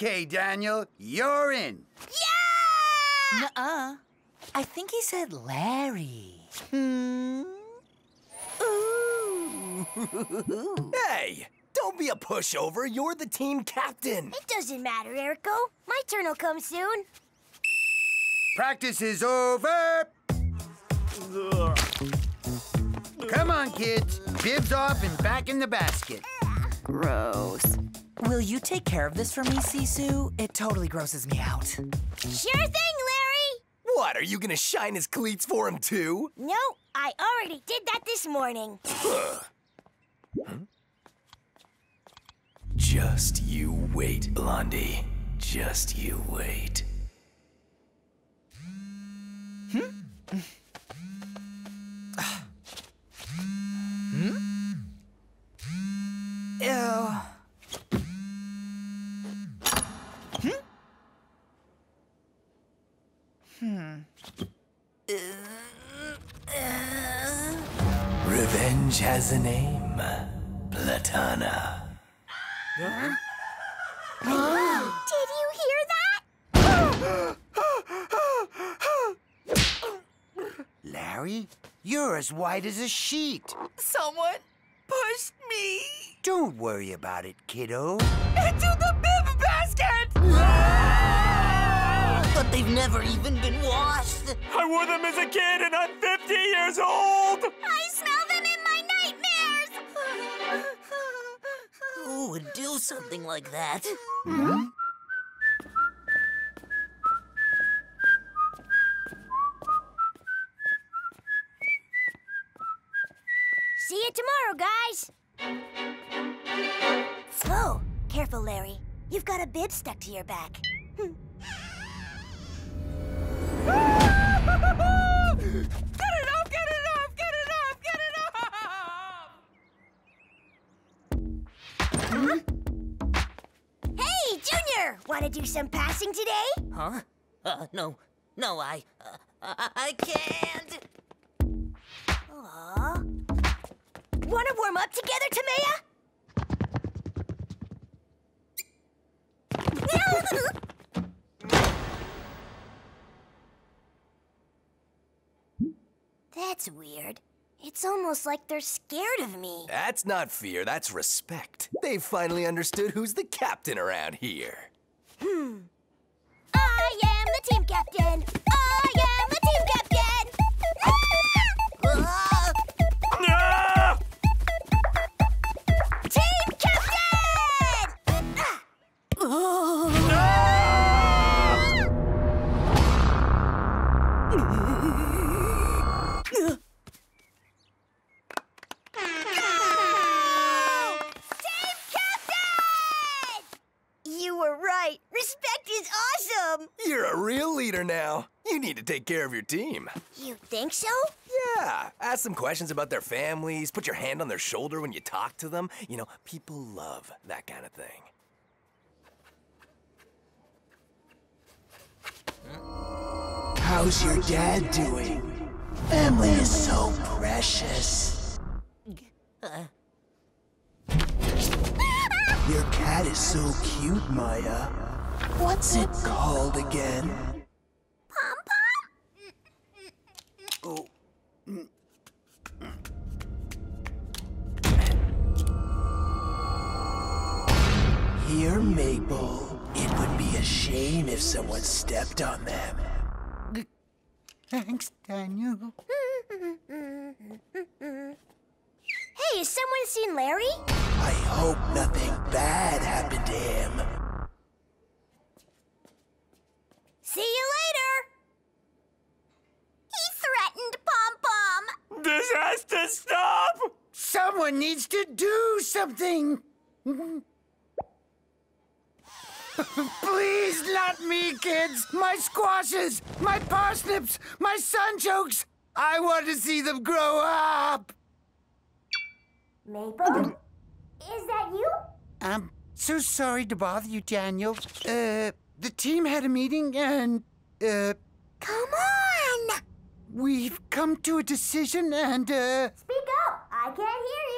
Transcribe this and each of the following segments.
Okay, Daniel, you're in. Yeah! Nuh-uh. I think he said Larry. Hmm? Ooh. Hey, don't be a pushover. You're the team captain. It doesn't matter, Erico. My turn will come soon. Practice is over. Come on, kids. Bibs off and back in the basket. Gross. Will you take care of this for me, Sissou? It totally grosses me out. Sure thing, Larry! What, are you gonna shine his cleats for him too? No, I already did that this morning. Just you wait, Blondie. Just you wait. Hmm? hmm? Ew. Has a name. Platana. Did you hear that? Larry, you're as white as a sheet. Someone pushed me Don't worry about it, kiddo. into the bib basket! But they've never even been washed. I wore them as a kid and I'm 50 years old! Who would do something like that? See you tomorrow, guys! Slow! Careful, Larry. You've got a bib stuck to your back. Hey, Junior! Want to do some passing today? Huh? Uh, no. No, I... Uh, I, I can't. Aw. Want to warm up together, Tamaya? That's weird. It's almost like they're scared of me. That's not fear, that's respect. They've finally understood who's the captain around here. The team captain. Ask some questions about their families, put your hand on their shoulder when you talk to them. You know, people love that kind of thing. How's your dad doing? Family is so precious. Your cat is so cute, Maya. What's it called again? Pom Pom? Oh, mm. Here, Maple. It would be a shame if someone stepped on them. Thanks, Daniel. Hey, has someone seen Larry? I hope nothing bad happened to him. See you later. He threatened Pom Pom. This has to stop! Someone needs to do something. Please, not me, kids. My squashes, my parsnips, my sunchokes. I want to see them grow up. Maple? Is that you? I'm so sorry to bother you, Daniel. Uh, the team had a meeting and, uh, Come on! we've come to a decision and, uh, Speak up. I can't hear you.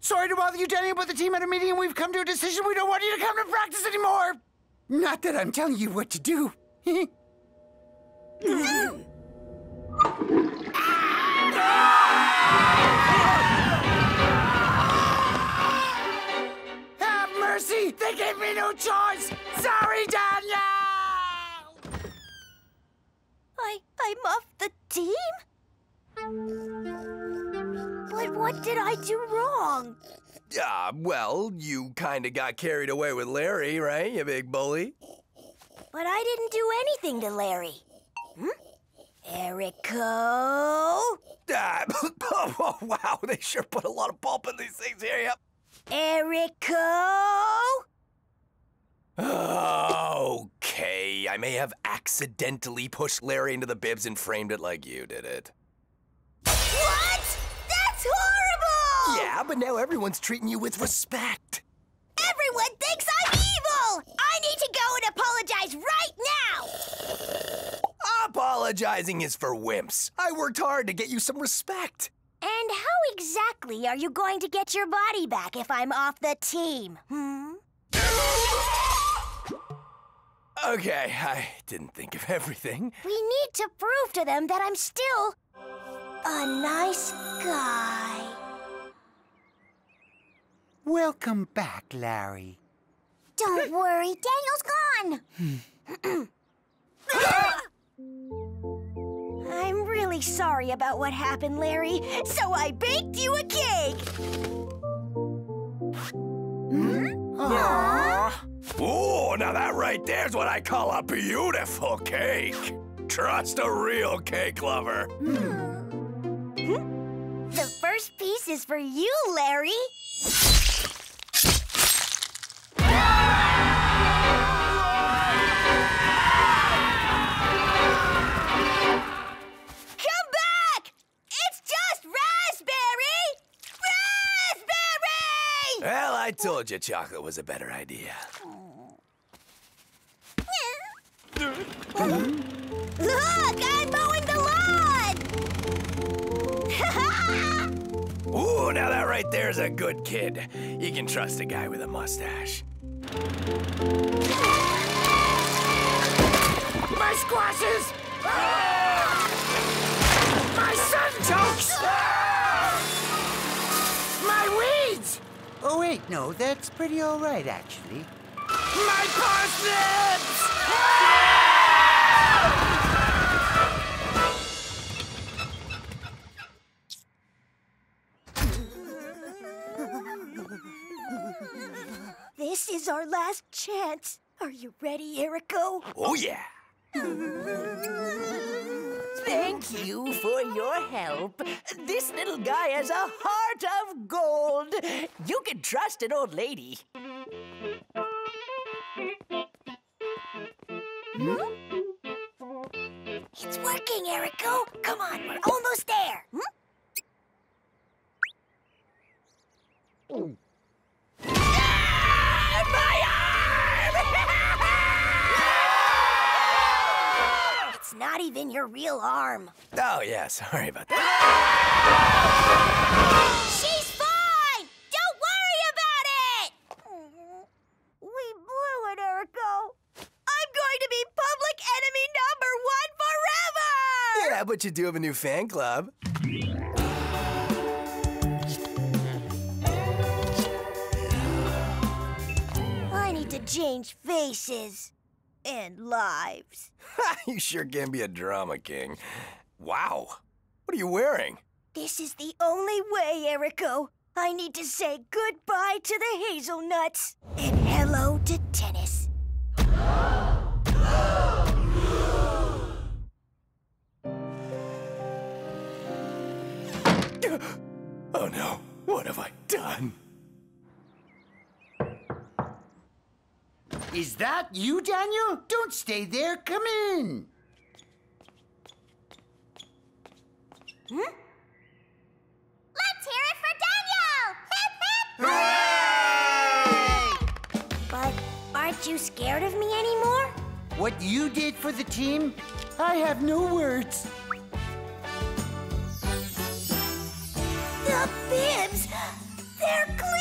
Sorry to bother you, Daniel, but the team had a meeting and we've come to a decision. We don't want you to come to practice anymore. Not that I'm telling you what to do. Have mercy! They gave me no choice! Sorry, Daniel! I, I'm off the team? But what did I do wrong? Ah, well, you kinda got carried away with Larry, right, you big bully? But I didn't do anything to Larry. Hmm? Erico? Ah, oh, wow, they sure put a lot of pulp in these things here, yep. Erico? Okay, I may have accidentally pushed Larry into the bibs and framed it like you did it. What? That's horrible! Yeah, but now everyone's treating you with respect. Everyone thinks I'm evil! I need to go and apologize right now! Apologizing is for wimps. I worked hard to get you some respect. And how exactly are you going to get your body back if I'm off the team? Hmm? Okay, I didn't think of everything. We need to prove to them that I'm still a nice guy. Welcome back, Larry. Don't worry, Daniel's gone. I'm really sorry about what happened, Larry, so I baked you a cake. Hmm? Aww. Ooh, now that right there's what I call a beautiful cake. Trust a real cake lover. Mm-hmm. The first piece is for you, Larry. Come back! It's just raspberry! Raspberry! Well, I told you chocolate was a better idea. Look, I'm mowing Ooh, now that right there's a good kid. You can trust a guy with a mustache. My squashes! Ah! My sun chokes! Ah! My weeds! Oh, wait, no, that's pretty all right, actually. My parsnips! This is our last chance. Are you ready, Erico? Oh, yeah. Thank you for your help. This little guy has a heart of gold. You can trust an old lady. It's working, Erico. Come on, we're almost there. Hmm? Not even your real arm. Oh, yeah, sorry about that. She's fine! Don't worry about it! Mm-hmm. We blew it, Erico. I'm going to be public enemy number one forever! Yeah, but you do have a new fan club. I need to change faces and lives. you sure can be a drama king. Wow. What are you wearing? This is the only way, Erico. I need to say goodbye to the hazelnuts and hello to tennis. Oh no, what have I done? Is that you, Daniel? Don't stay there. Come in. Hmm? Let's hear it for Daniel! Hip hip! But aren't you scared of me anymore? What you did for the team, I have no words. The bibs! They're clean!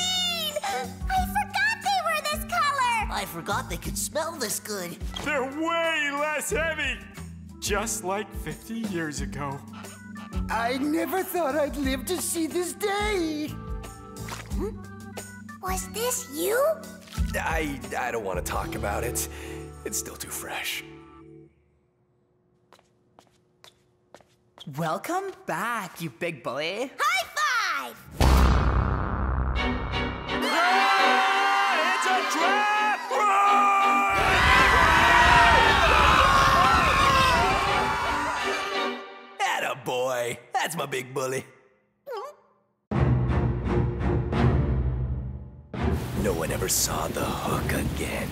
I forgot they were this color! I forgot they could smell this good. They're way less heavy. Just like 50 years ago. I never thought I'd live to see this day. Hmm? Was this you? I, I don't want to talk about it. It's still too fresh. Welcome back, you big bully. High five! Boy. That's my big bully. No one ever saw the hook again.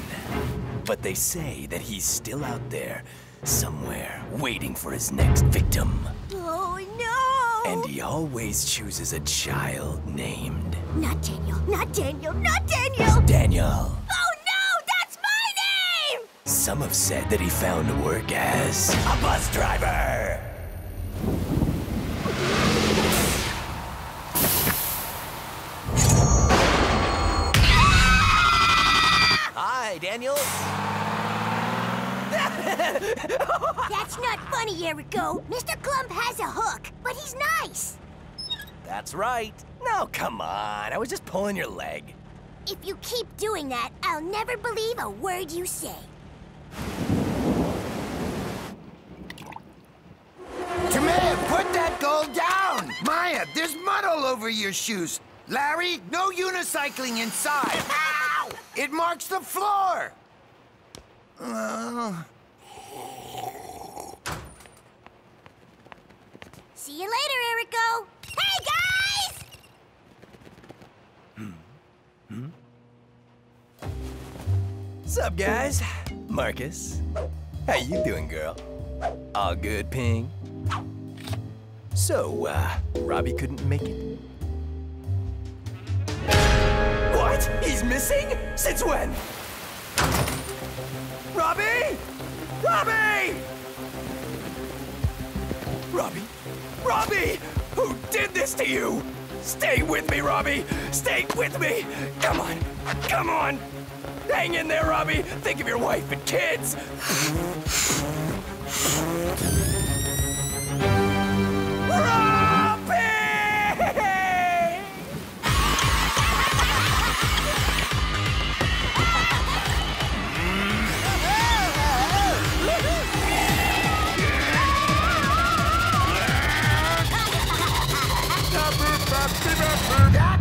But they say that he's still out there, somewhere, waiting for his next victim. Oh no! And he always chooses a child named Not Daniel, not Daniel, not Daniel! Daniel. Oh no, that's my name! Some have said that he found work as a bus driver. Hi, Daniel. That's not funny, Erico. Mr. Clump has a hook, but he's nice. That's right. No, come on. I was just pulling your leg. If you keep doing that, I'll never believe a word you say. Tamaya, put that gold down! Maya, there's mud all over your shoes. Larry, no unicycling inside. Ow! It marks the floor. Uh, See you later, Erico. Hey, guys! Sup, guys? Marcus. How you doing, girl? All good, Ping? So, uh, Robbie couldn't make it? What? He's missing? Since when? Robbie? Robbie! Robbie? Robbie! Who did this to you? Stay with me, Robbie! Stay with me! Come on! Come on! Hang in there, Robbie! Think of your wife and kids!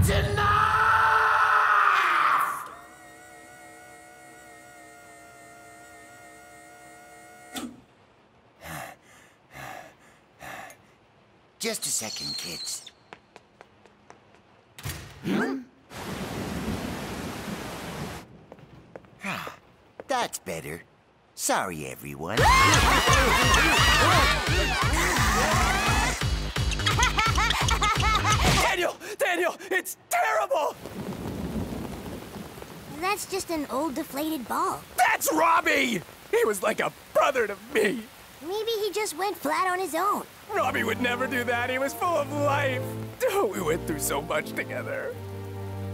That's enough! Just a second, kids. Hmm? Ah, that's better. Sorry, everyone. It's terrible! That's just an old deflated ball. That's Robbie! He was like a brother to me. Maybe he just went flat on his own. Robbie would never do that. He was full of life. Oh, we went through so much together.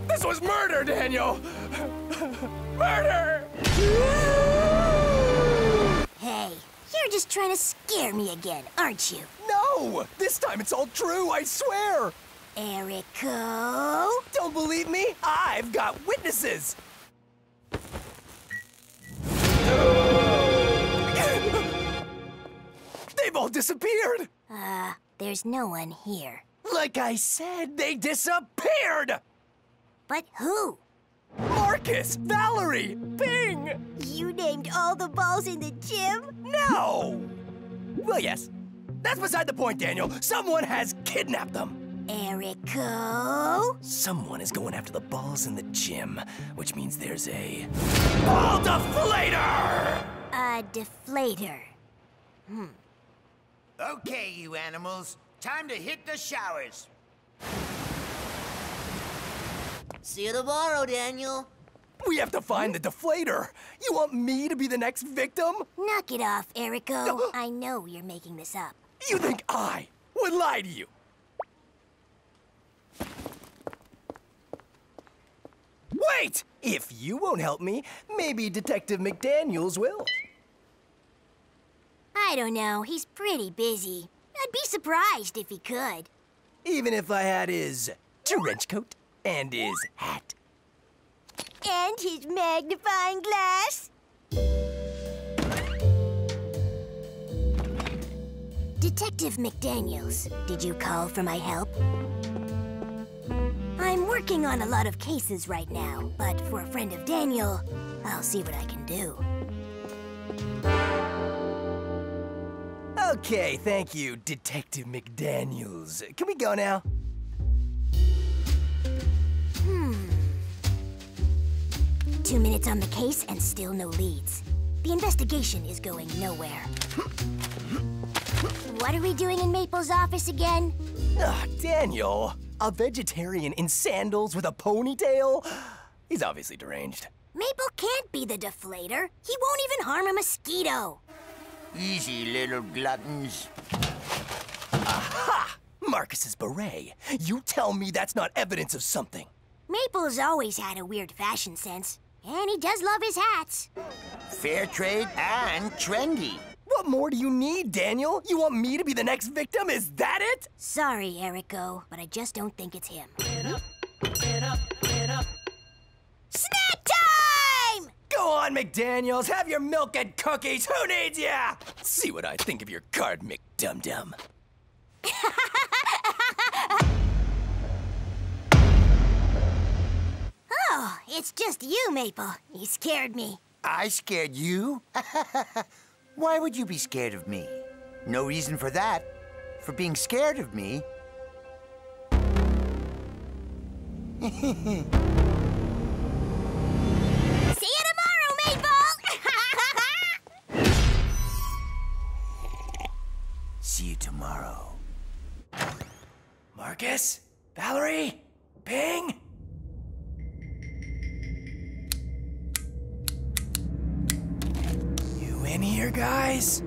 This was murder, Daniel! murder! Hey, you're just trying to scare me again, aren't you? No! This time it's all true, I swear! Erico? Don't believe me? I've got witnesses! They've all disappeared! Uh, there's no one here. Like I said, they disappeared! But who? Marcus, Valerie, Ping! You named all the balls in the gym? No! Well, yes. That's beside the point, Daniel. Someone has kidnapped them. Erico? Someone is going after the balls in the gym, which means there's a ball deflator! A deflator. Hmm. Okay, you animals. Time to hit the showers. See you tomorrow, Daniel. We have to find the deflator. You want me to be the next victim? Knock it off, Erico. I know you're making this up. You think I would lie to you? Wait! If you won't help me, maybe Detective McDaniels will. I don't know. He's pretty busy. I'd be surprised if he could. Even if I had his trench coat and his hat. And his magnifying glass. Detective McDaniels, did you call for my help? I'm working on a lot of cases right now, but for a friend of Daniel, I'll see what I can do. Okay, thank you, Detective McDaniels. Can we go now? Hmm. Two minutes on the case and still no leads. The investigation is going nowhere. What are we doing in Maple's office again? Ah, Daniel, a vegetarian in sandals with a ponytail? He's obviously deranged. Maple can't be the deflator. He won't even harm a mosquito. Easy, little gluttons. Aha! Marcus's beret. You tell me that's not evidence of something. Maple's always had a weird fashion sense. And he does love his hats. Fair trade and trendy. What more do you need, Daniel? You want me to be the next victim? Is that it? Sorry, Erico, but I just don't think it's him. Get up, get up, get up. Snack time! Go on, McDaniels. Have your milk and cookies. Who needs ya? See what I think of your card, McDumdum. Oh, it's just you, Maple. You scared me. I scared you? Why would you be scared of me? No reason for that. For being scared of me. See you tomorrow, Maple! See you tomorrow. Marcus? Valerie? Ping? In here, guys?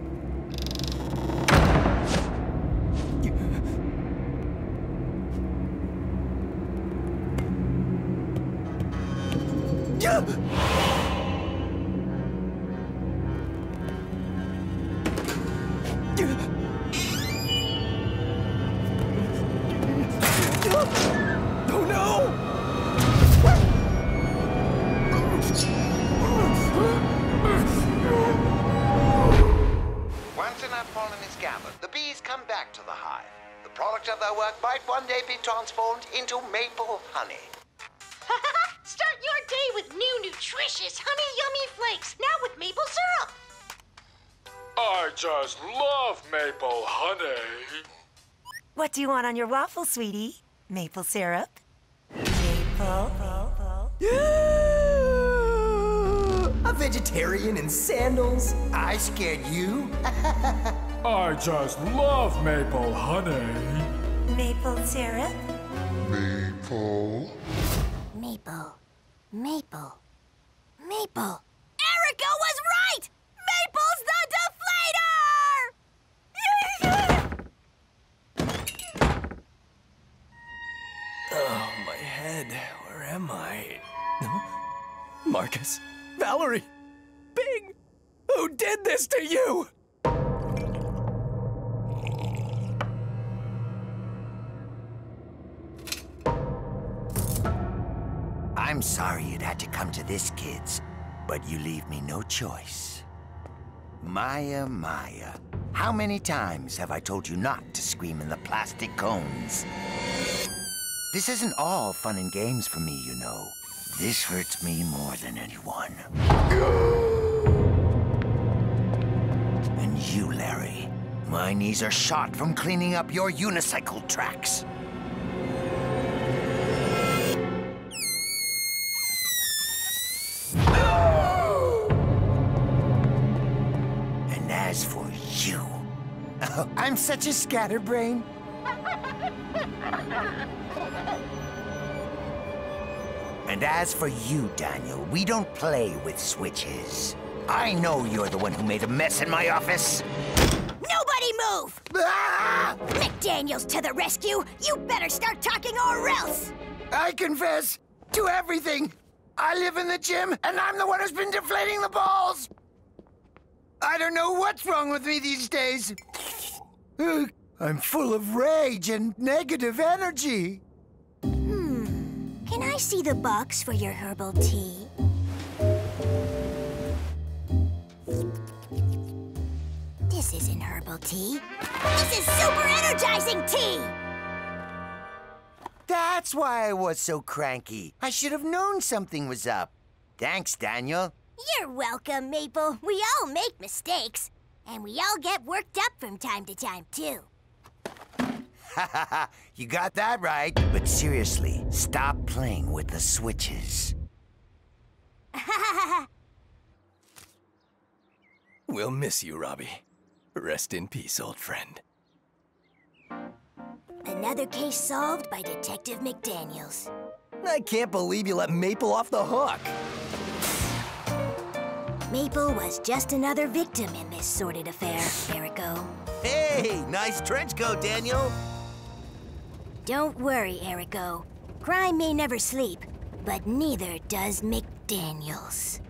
What do you want on your waffle, sweetie? Maple syrup? Maple. A vegetarian in sandals? I scared you? I just love maple honey. Maple syrup? Maple. Maple. Maple. Maple. Erico was right! Maple's the Oh, my head. Where am I? Huh? Marcus? Valerie? Ping? Who did this to you? I'm sorry it had to come to this, kids, but you leave me no choice. Maya, Maya, how many times have I told you not to scream in the plastic cones? This isn't all fun and games for me, you know. This hurts me more than anyone. And you, Larry. My knees are shot from cleaning up your unicycle tracks. And as for you, I'm such a scatterbrain. And as for you, Daniel, we don't play with switches. I know you're the one who made a mess in my office. Nobody move! Ah! McDaniels to the rescue! You better start talking or else! I confess to everything. I live in the gym, and I'm the one who's been deflating the balls! I don't know what's wrong with me these days. I'm full of rage and negative energy. Can I see the box for your herbal tea? This isn't herbal tea. This is super energizing tea! That's why I was so cranky. I should have known something was up. Thanks, Daniel. You're welcome, Maple. We all make mistakes. And we all get worked up from time to time, too. Ha ha ha, you got that right. But seriously, stop playing with the switches. We'll miss you, Robbie. Rest in peace, old friend. Another case solved by Detective McDaniels. I can't believe you let Maple off the hook. Maple was just another victim in this sordid affair, Erico. Hey, nice trench coat, Daniel. Don't worry, Erico. Crime may never sleep, but neither does McDaniels.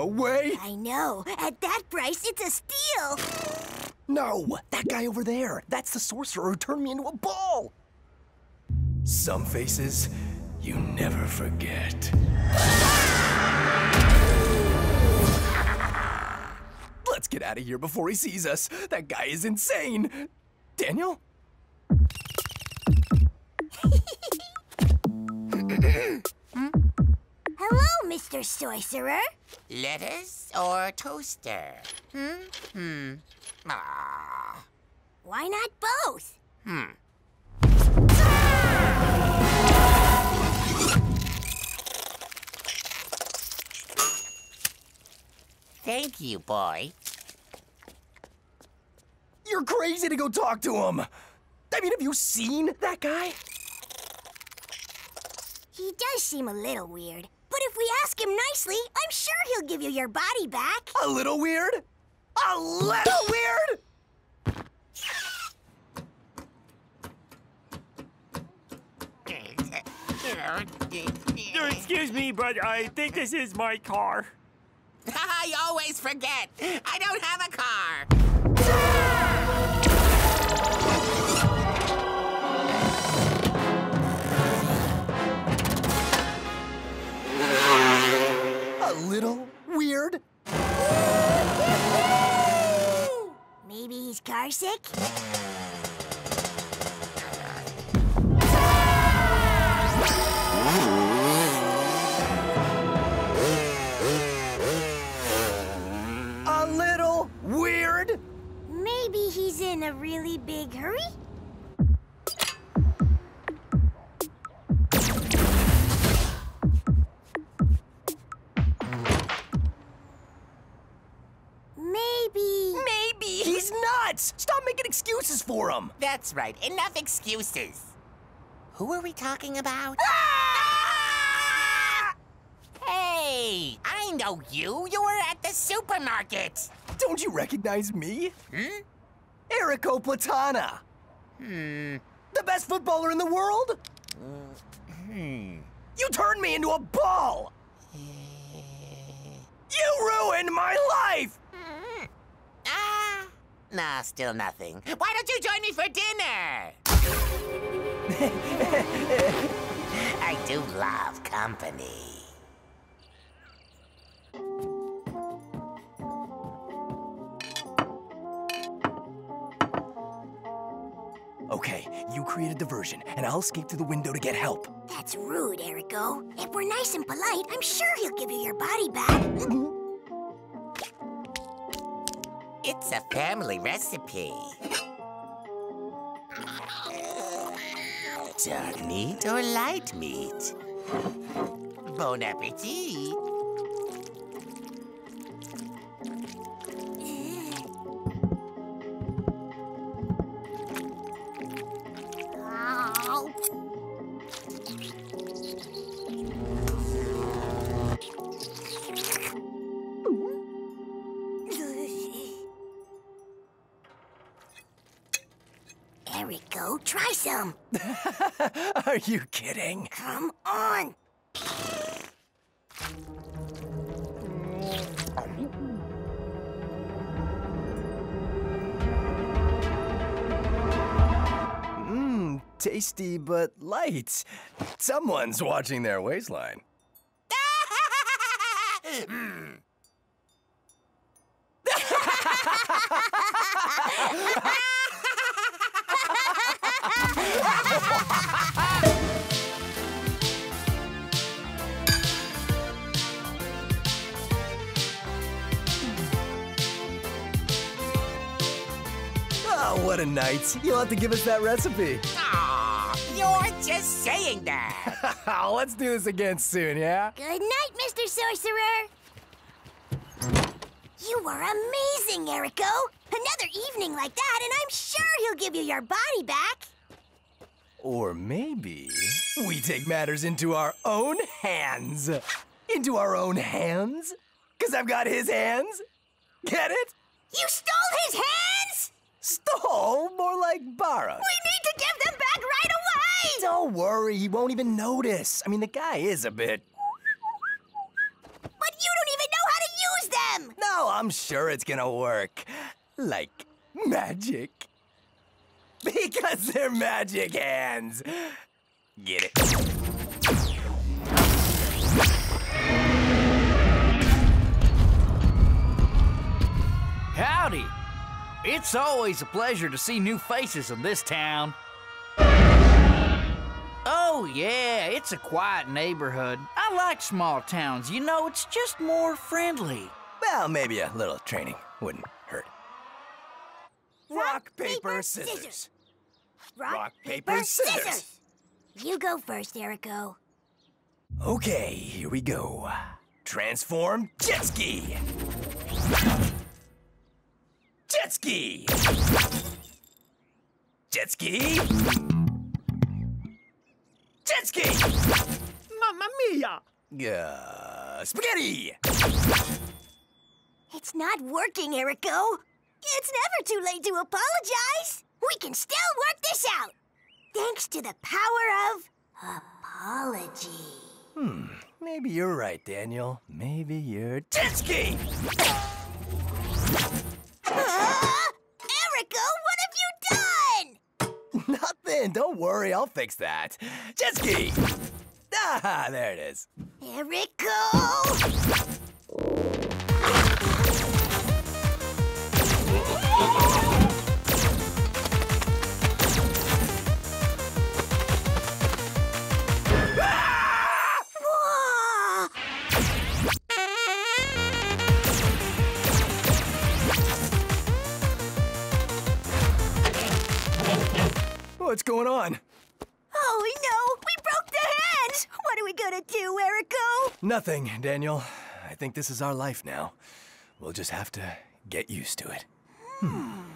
No way! I know. At that price, it's a steal. No! That guy over there! That's the sorcerer who turned me into a ball! Some faces you never forget. Let's get out of here before he sees us. That guy is insane. Daniel? Hello, Mr. Sorcerer. Lettuce or toaster? Hmm? Hmm. Ah. Why not both? Hmm. Thank you, boy. You're crazy to go talk to him! I mean, have you seen that guy? He does seem a little weird. But if we ask him nicely, I'm sure he'll give you your body back. A little weird? A little weird? Excuse me, but I think this is my car. I always forget. I don't have a car. A little weird? Maybe he's car sick? A little weird? Maybe he's in a really big hurry? Stop making excuses for him! That's right. Enough excuses. Who are we talking about? Hey, I know you. You were at the supermarket. Don't you recognize me? Hmm? Erico Platana. Hmm. The best footballer in the world? Hmm. You turned me into a ball! You ruined my life! Ah, nah, still nothing. Why don't you join me for dinner? I do love company. Okay, you create a diversion, and I'll escape through the window to get help. That's rude, Erico. If we're nice and polite, I'm sure he'll give you your body back. It's a family recipe. Dark meat or light meat? Bon appetit. You kidding? Come on. Mmm, tasty but light. Someone's watching their waistline. what a night. You'll have to give us that recipe. Aw, you're just saying that. Let's do this again soon, yeah? Good night, Mr. Sorcerer. You were amazing, Erico. Another evening like that, and I'm sure he'll give you your body back. Or maybe we take matters into our own hands. Into our own hands? Because I've got his hands. Get it? You stole his hands? Stole? More like borrowed. We need to give them back right away! Don't worry, he won't even notice. I mean, the guy is a bit. But you don't even know how to use them! No, I'm sure it's gonna work. Like magic. Because they're magic hands. Get it? It's always a pleasure to see new faces in this town. Oh, yeah, it's a quiet neighborhood. I like small towns, you know, it's just more friendly. Well, maybe a little training wouldn't hurt. Rock, paper, scissors. Rock, paper, scissors. You go first, Erico. Okay, here we go. Transform jet ski. Jet ski. Jet ski. Jet ski. Mamma mia. Uh, spaghetti. It's not working, Erico. It's never too late to apologize. We can still work this out. Thanks to the power of apology. Hmm. Maybe you're right, Daniel. Maybe you're jet ski. Ah! Erico, what have you done? Nothing. Don't worry, I'll fix that. Jet ski. Ah, there it is. Erico! What's going on? Oh no! We broke the hands! What are we gonna do, Erico? Nothing, Daniel. I think this is our life now. We'll just have to get used to it. Hmm.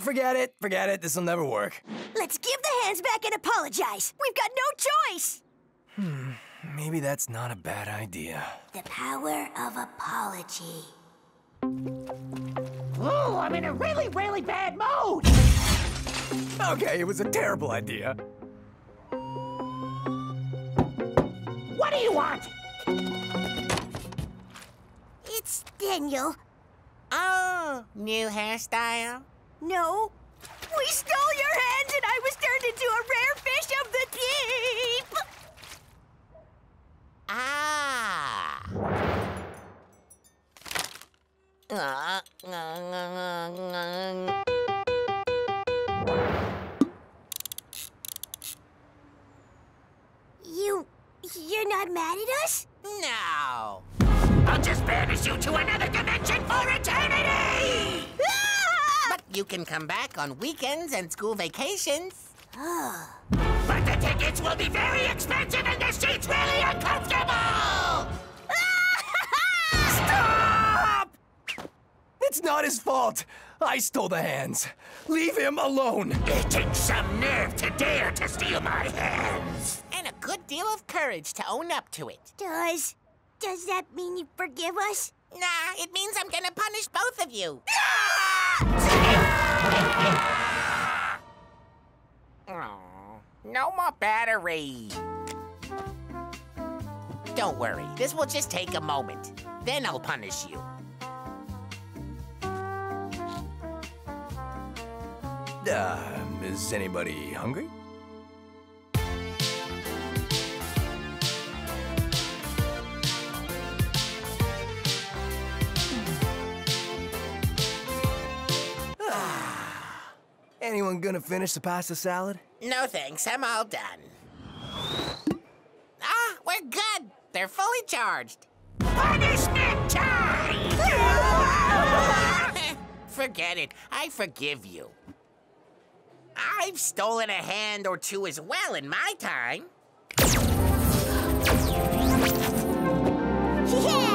Okay, forget it. Forget it. This'll never work. Let's give the hands back and apologize. We've got no choice. Hmm, maybe that's not a bad idea. The power of apology. Ooh, I'm in a really, really bad mood. Okay, it was a terrible idea. What do you want? It's Daniel. Oh, new hairstyle? No. We stole your hands and I was turned into a rare fish of the deep. Ah. You. You're not mad at us? No. I'll just banish you to another dimension for eternity! You can come back on weekends and school vacations. but the tickets will be very expensive and the seats really uncomfortable! Stop! It's not his fault. I stole the hands. Leave him alone. It takes some nerve to dare to steal my hands. And a good deal of courage to own up to it. Does... does that mean you forgive us? Nah, it means I'm gonna punish both of you. Yeah! No more battery. Don't worry, this will just take a moment. Then I'll punish you. Uh, is anybody hungry? Anyone gonna finish the pasta salad? No thanks, I'm all done. Ah, we're good. They're fully charged. Punishment time! Forget it. I forgive you. I've stolen a hand or two as well in my time. Yeah!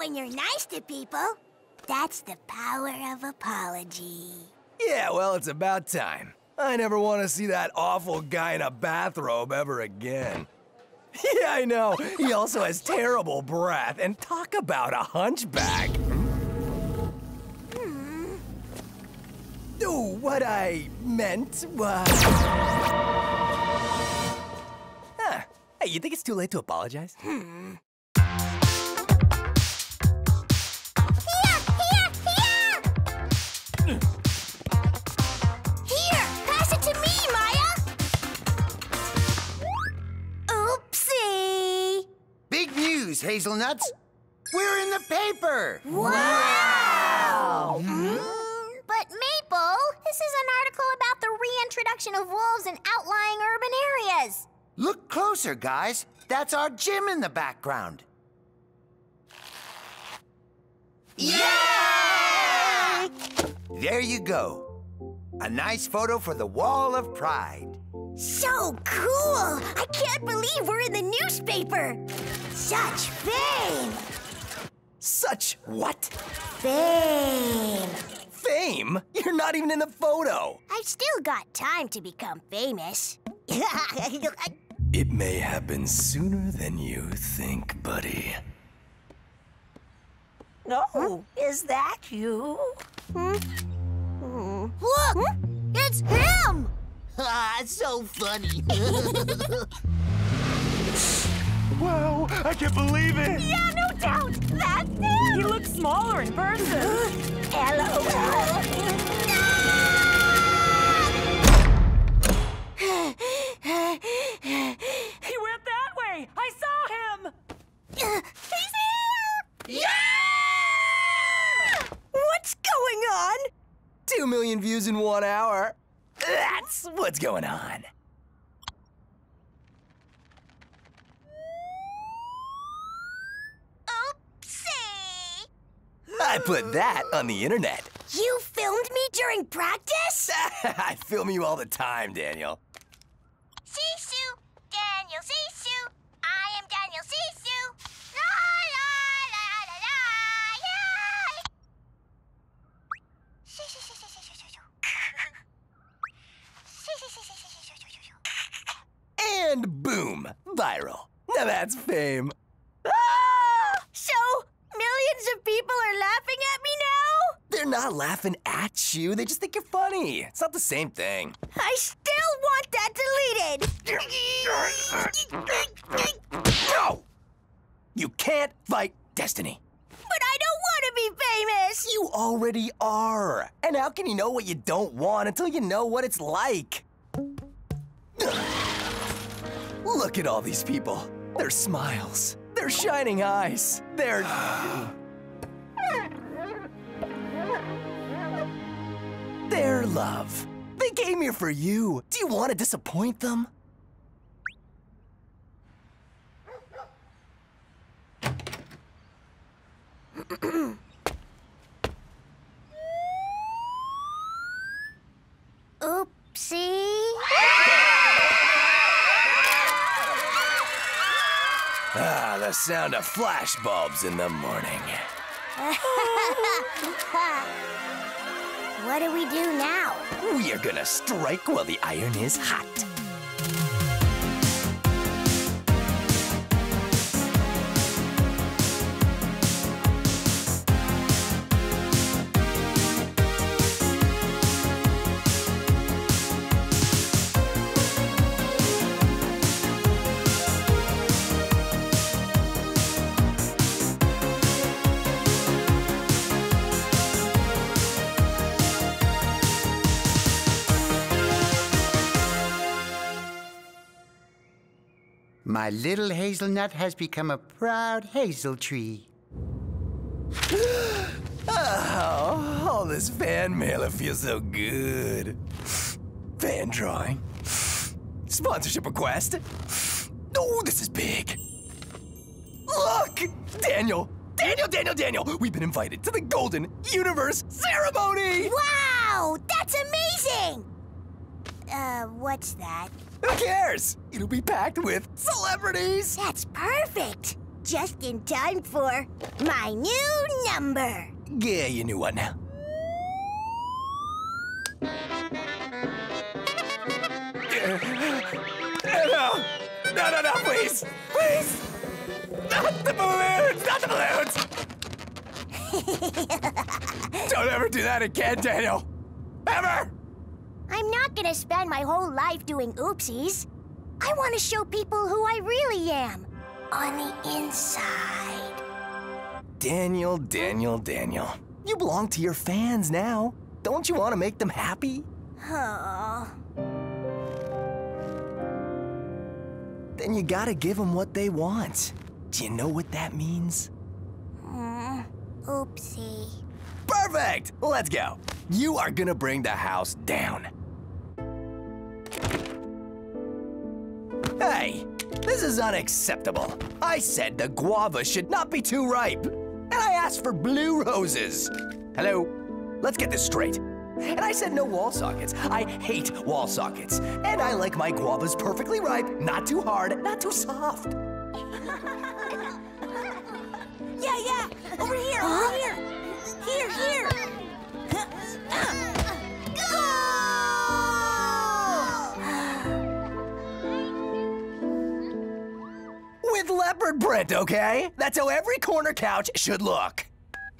When you're nice to people. That's the power of apology. Yeah, well, it's about time. I never want to see that awful guy in a bathrobe ever again. Yeah, I know. He also has terrible breath. And talk about a hunchback. Oh, what I meant was. Huh. Hey, you think it's too late to apologize? Here, Here, pass it to me, Maya! Oopsie! Big news, Hazelnuts. We're in the paper. Wow! Mm, But Maple, this is an article about the reintroduction of wolves in outlying urban areas. Look closer, guys. That's our gym in the background. Yeah! There you go. A nice photo for the Wall of Pride. So cool! I can't believe we're in the newspaper! Such fame! Such what? Fame! Fame? You're not even in the photo. I've still got time to become famous. It may happen sooner than you think, buddy. No, is that you? Look! It's him! Ah, so funny. Whoa, I can't believe it! Yeah, no doubt! That's him! He looks smaller in person. Hello! He went that way. I saw him. He's here! Yeah! What's going on? Two million views in one hour. That's what's going on. Oopsie! I put that on the internet. You filmed me during practice? I film you all the time, Daniel. Sissou! Daniel Sissou! I am Daniel Sissou! La la la la la! Yay! Sissou, sissou, sissou, sissou, sissou. Sissou, sissou, sissou, sissou, sissou, sissou. And boom, viral. Now that's fame. Ah! So, millions of people are laughing at me now? They're not laughing at you, they just think you're funny. It's not the same thing. I still want that deleted! No! You can't fight destiny. But I don't want to be famous! You already are. And how can you know what you don't want until you know what it's like? Look at all these people. Their smiles, their shining eyes, their... their love. They came here for you. Do you want to disappoint them? the sound of flashbulbs in the morning. what do we do now? We are gonna strike while the iron is hot. My little hazelnut has become a proud hazel tree. Oh, all this fan mail, it feels so good. Fan drawing. Sponsorship request. Oh, this is big. Look! Daniel! Daniel, Daniel, Daniel! We've been invited to the Golden Universe ceremony! Wow, that's amazing! Uh, what's that? Who cares? It'll be packed with celebrities! That's perfect! Just in time for my new number. Yeah, your new one. now. No, no, no, no, please! Please! Not the balloons! Not the balloons! Don't ever do that again, Daniel! Ever! I'm not gonna spend my whole life doing oopsies. I want to show people who I really am on the inside. Daniel, Daniel, Daniel. You belong to your fans now. Don't you want to make them happy? Oh, Then you gotta give them what they want. Do you know what that means? mm, oopsie. Perfect! Let's go. You are gonna bring the house down. Hey, this is unacceptable. I said the guava should not be too ripe. And I asked for blue roses. Hello? Let's get this straight. And I said no wall sockets. I hate wall sockets. And I like my guavas perfectly ripe, not too hard, not too soft. Yeah, yeah, over here, over leopard print, okay? That's how every corner couch should look.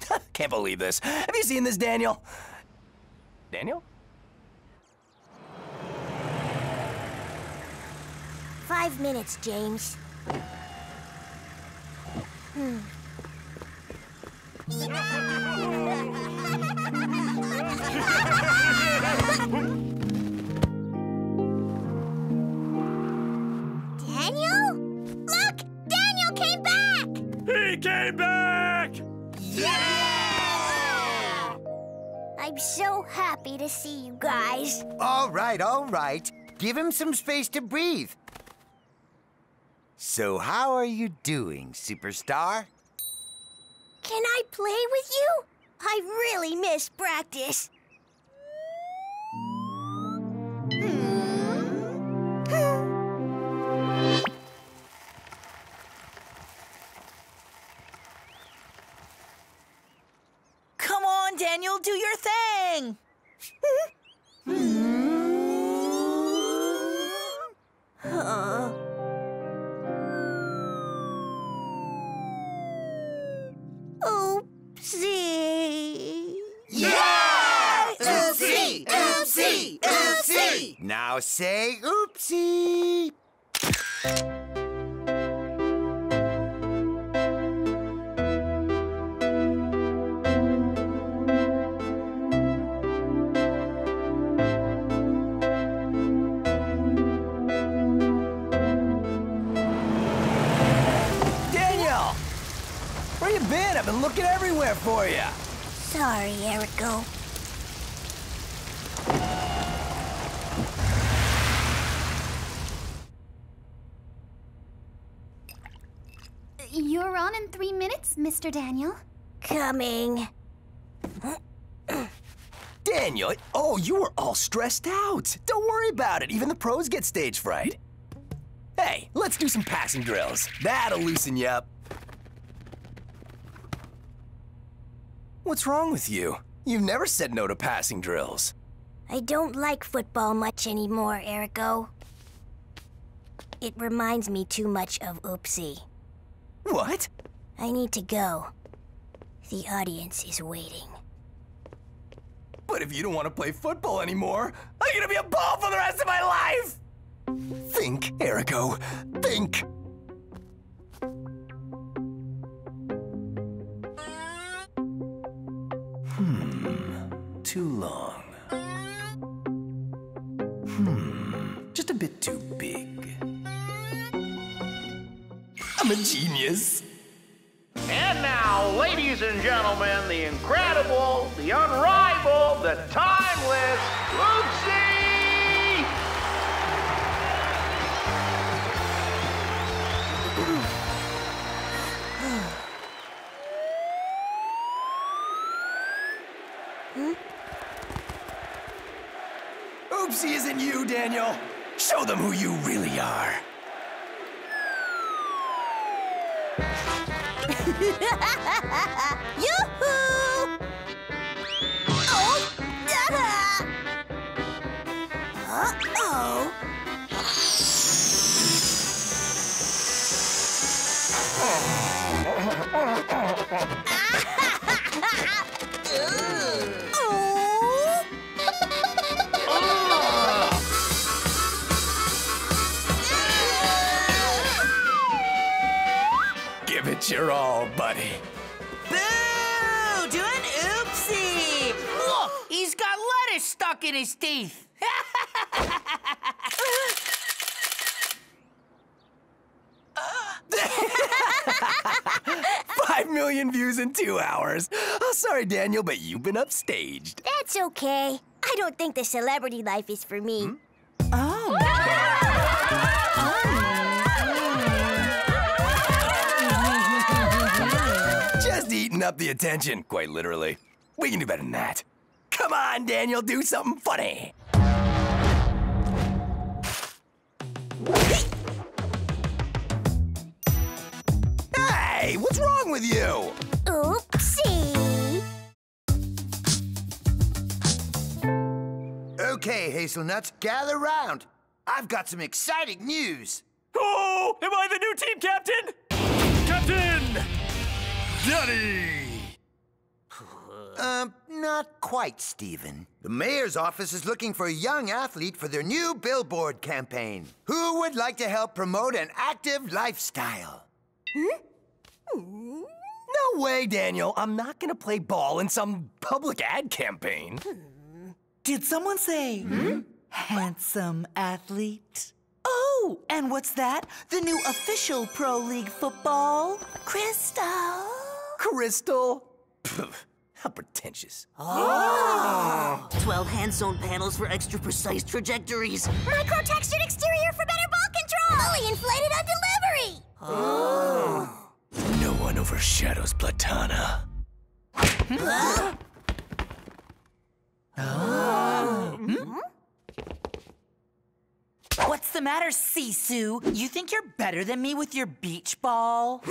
Can't believe this. Have you seen this, Daniel? Daniel? Five minutes, James. Hmm. came back! Yeah! I'm so happy to see you guys. All right, all right. Give him some space to breathe. So, how are you doing, superstar? Can I play with you? I really miss practice. Daniel, do your thing. Oopsie. Yeah! Oopsie! Oopsie! Oopsie! Now say oopsie! Been? I've looking everywhere for you. Sorry, Erico. You're on in three minutes, Mr. Daniel. Coming. Daniel, oh, you were all stressed out. Don't worry about it. Even the pros get stage fright. Hey, let's do some passing drills. That'll loosen you up. What's wrong with you? You've never said no to passing drills. I don't like football much anymore, Erico. It reminds me too much of Oopsie. What? I need to go. The audience is waiting. But if you don't want to play football anymore, I'm gonna be a ball for the rest of my life! Think, Erico. Think! Too long. Hmm. Just a bit too big. I'm a genius. And now, ladies and gentlemen, the incredible, the unrivaled, the timeless Oopsie! You, Daniel. Show them who you really are. his teeth. Five million views in two hours. Oh, sorry, Daniel, but you've been upstaged. That's okay. I don't think the celebrity life is for me. Hmm? Oh. Just eating up the attention, quite literally. We can do better than that. Come on, Daniel, do something funny. Hey, what's wrong with you? Oopsie! Okay, Hazelnuts, gather round. I've got some exciting news. Oh, am I the new team captain? Captain! Daddy! Um, not quite, Stephen. The mayor's office is looking for a young athlete for their new billboard campaign. Who would like to help promote an active lifestyle? Hmm? No way, Daniel. I'm not gonna play ball in some public ad campaign. Did someone say handsome athlete? Oh, and what's that? The new official Pro League football? Crystal. Crystal? Pff, How pretentious. Ah. 12 hand sewn panels for extra precise trajectories. Micro-textured exterior for better ball control! Fully inflated on delivery! Ah. No one overshadows Platana. Ah. Hmm? What's the matter, Sissou? You think you're better than me with your beach ball?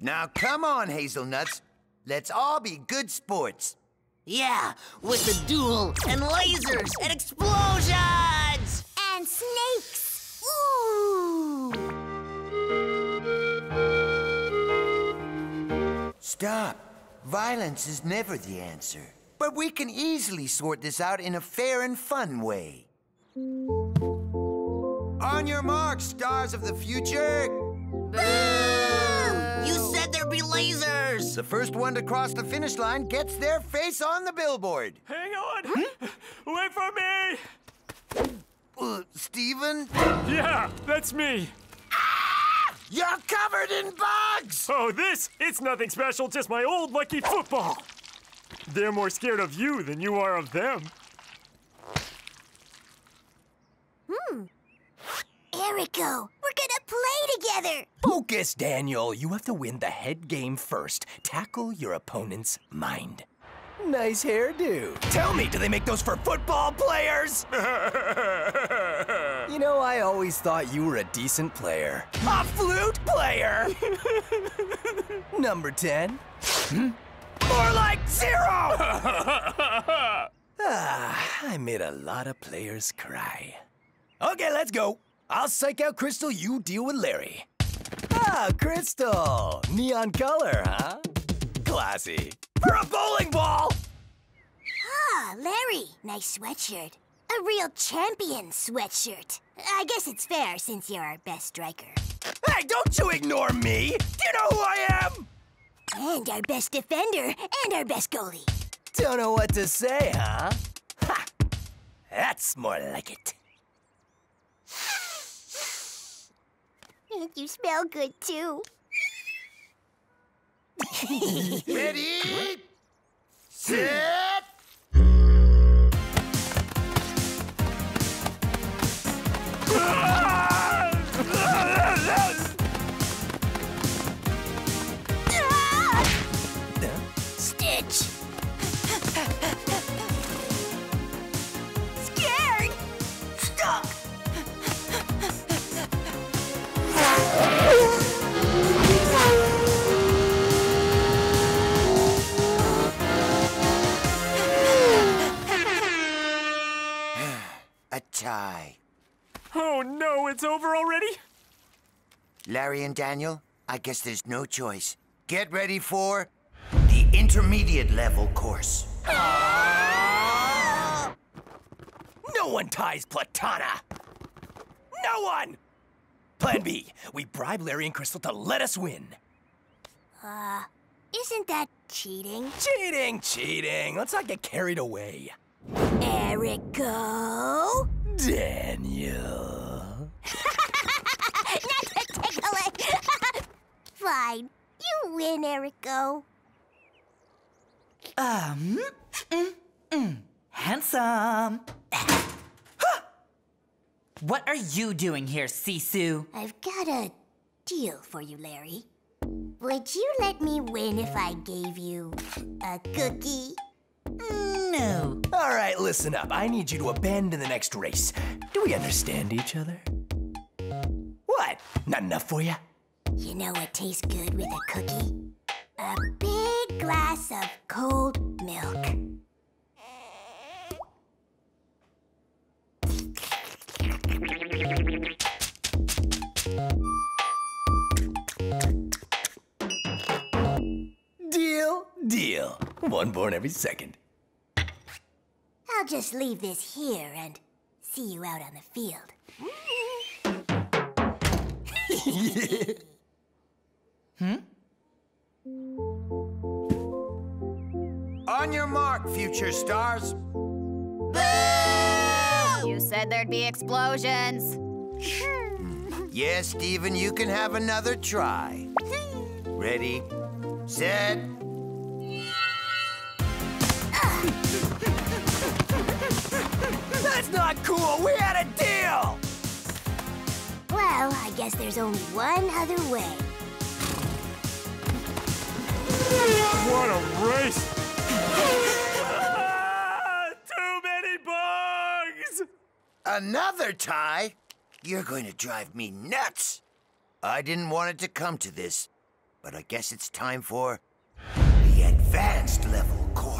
Now, come on, Hazelnuts. Let's all be good sports. Yeah, with the duel and lasers and explosions! And snakes! Ooh! Stop. Violence is never the answer. But we can easily sort this out in a fair and fun way. On your marks, stars of the future. Boom! You said there'd be lasers! The first one to cross the finish line gets their face on the billboard. Hang on! Hmm? Wait for me! Uh, Steven, Yeah, that's me. Ah! you're covered in bugs! Oh, this? It's nothing special, just my old lucky football. They're more scared of you than you are of them. Hmm. Erico, we're gonna play together. Focus, Daniel. You have to win the head game first. Tackle your opponent's mind. Nice hairdo. Tell me, do they make those for football players? you know, I always thought you were a decent player. A flute player! Number 10. Hmm? More like zero! ah, I made a lot of players cry. Okay, let's go. I'll psych out Crystal, you deal with Larry. Ah, Crystal! Neon color, huh? Classy. For a bowling ball! Ah, Larry, nice sweatshirt. A real champion sweatshirt. I guess it's fair since you're our best striker. Hey, don't you ignore me! Do you know who I am? And our best defender, and our best goalie. Don't know what to say, huh? Ha! That's more like it. You smell good too. Ready? Set! Tie. Oh no, it's over already? Larry and Daniel, I guess there's no choice. Get ready for the intermediate level course. No one ties Platana! No one! Plan B. We bribe Larry and Crystal to let us win. Uh, isn't that cheating? Cheating, cheating. Let's not get carried away. Erico? Daniel. Not to tickle it. Fine. You win, Erico. Um, mm, mm, handsome. what are you doing here, Sissou? I've got a deal for you, Larry. Would you let me win if I gave you a cookie? No. All right, listen up. I need you to abandon the next race. Do we understand each other? What? Not enough for you? You know what tastes good with a cookie? A big glass of cold milk. Deal, deal. One born every second. I'll just leave this here and see you out on the field. Hmm? On your mark, future stars. You said there'd be explosions. Yes, Steven, you can have another try. Ready, set. That's not cool. We had a deal. Well, I guess there's only one other way. What a race! Too many bugs! Another tie? You're going to drive me nuts. I didn't want it to come to this, but I guess it's time for the advanced level course.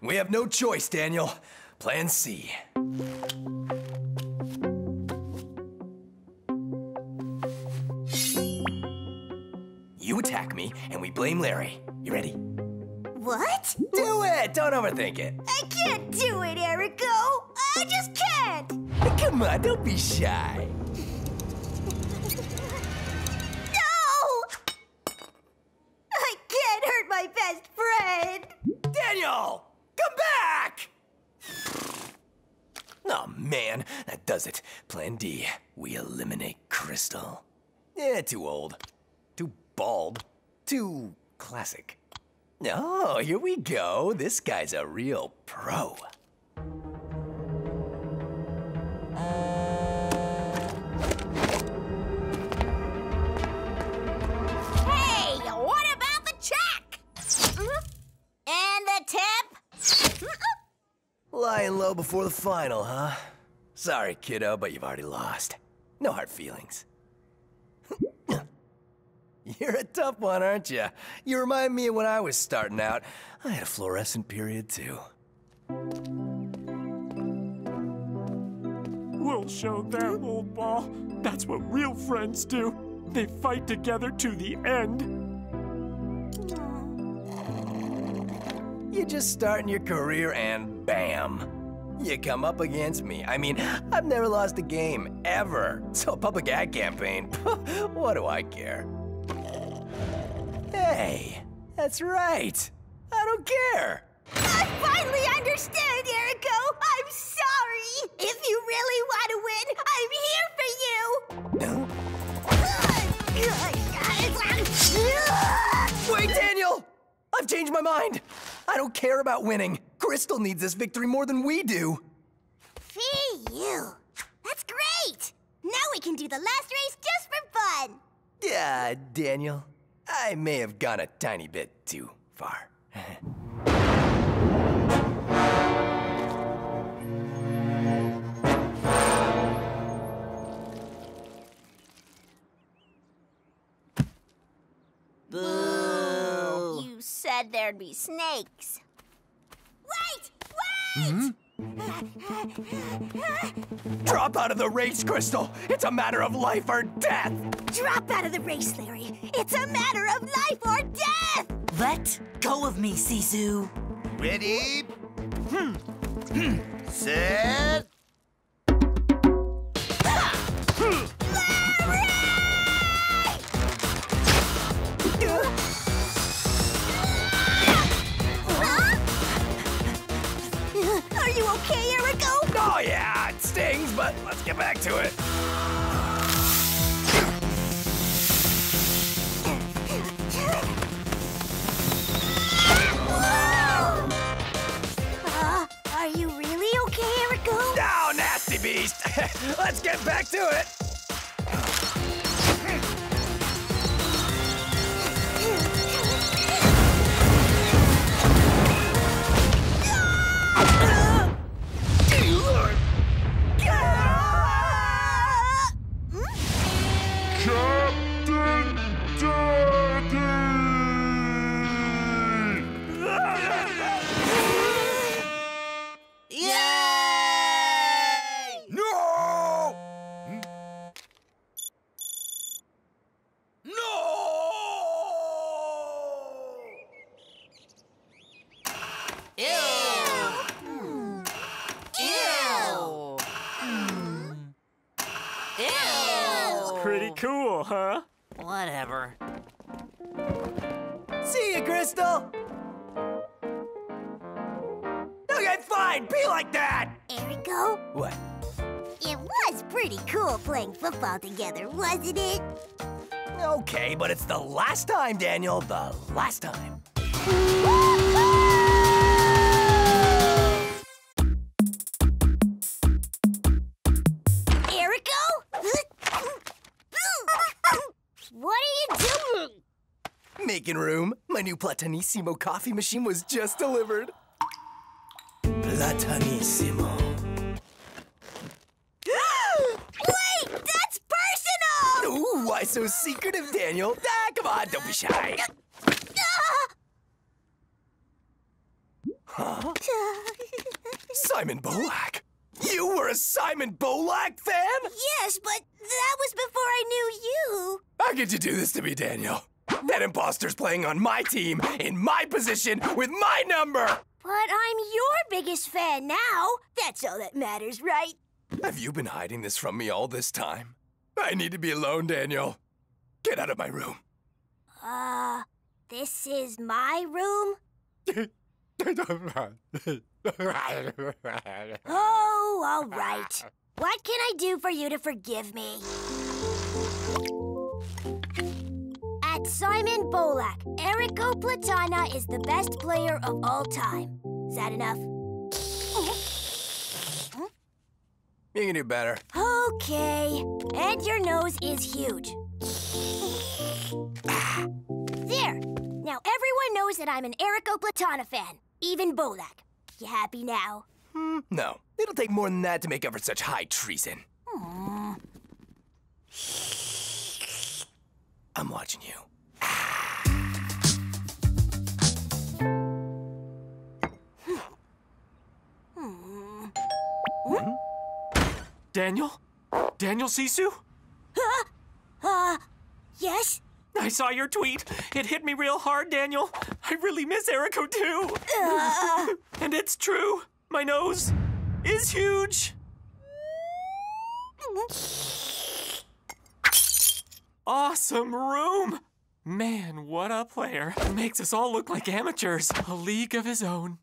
We have no choice, Daniel. Plan C. You attack me, and we blame Larry. You ready? What? Do it! Don't overthink it. I can't do it, Erico. I just can't. Come on, don't be shy. Daniel! Come back! Oh, man, that does it. Plan D. We eliminate Crystal. Eh, too old. Too bald. Too classic. Oh, here we go. This guy's a real pro. Lying low before the final, huh? Sorry, kiddo, but you've already lost. No hard feelings. You're a tough one, aren't you? You remind me of when I was starting out. I had a fluorescent period, too. We'll show them, old ball. That's what real friends do. They fight together to the end. You're just starting your career and bam. You come up against me. I mean, I've never lost a game, ever. So a public ad campaign, what do I care? Hey, that's right. I don't care. I finally understand, Erico. I'm sorry. If you really want to win, I'm here for you. Wait, Daniel! I've changed my mind. I don't care about winning. Crystal needs this victory more than we do. Fee you. That's great. Now we can do the last race just for fun. Yeah, Daniel. I may have gone a tiny bit too far. Boo. You said there'd be snakes. Wait! Wait! Hmm? Drop out of the race, Crystal! It's a matter of life or death! Drop out of the race, Larry. It's a matter of life or death! Let go of me, Sissou. Ready? Hmm. Hmm. Set. Are Oh, yeah, it stings, but let's get back to it. Uh, are you really okay, Erico? Oh, nasty beast! let's get back to it. Together, wasn't it? Okay, but it's the last time, Daniel. The last time. Erico? what are you doing? Making room. My new Platanissimo coffee machine was just delivered. Platanissimo. Why so secretive, Daniel? Ah, come on, don't be shy. Huh? Simon Bolak? You were a Simon Bolak fan? yes, but that was before I knew you. How could you do this to me, Daniel? That imposter's playing on my team, in my position, with my number! But I'm your biggest fan now. That's all that matters, right? Have you been hiding this from me all this time? I need to be alone, Daniel. Get out of my room. Uh, this is my room? Oh, all right. What can I do for you to forgive me? At Simon Bolak, Erico Platana is the best player of all time. Is that enough? You can do better. Okay. And your nose is huge. there. Now everyone knows that I'm an Erico Platana fan, even Bolak. You happy now? Hmm, no, it'll take more than that to make up for such high treason. I'm watching you. Hmm. Hmm. Hmm? Daniel? Daniel Sissou? Huh? Uh, yes? I saw your tweet. It hit me real hard, Daniel. I really miss Erico too. Uh. and it's true. My nose is huge. Awesome room. Man, what a player. Makes us all look like amateurs. A league of his own.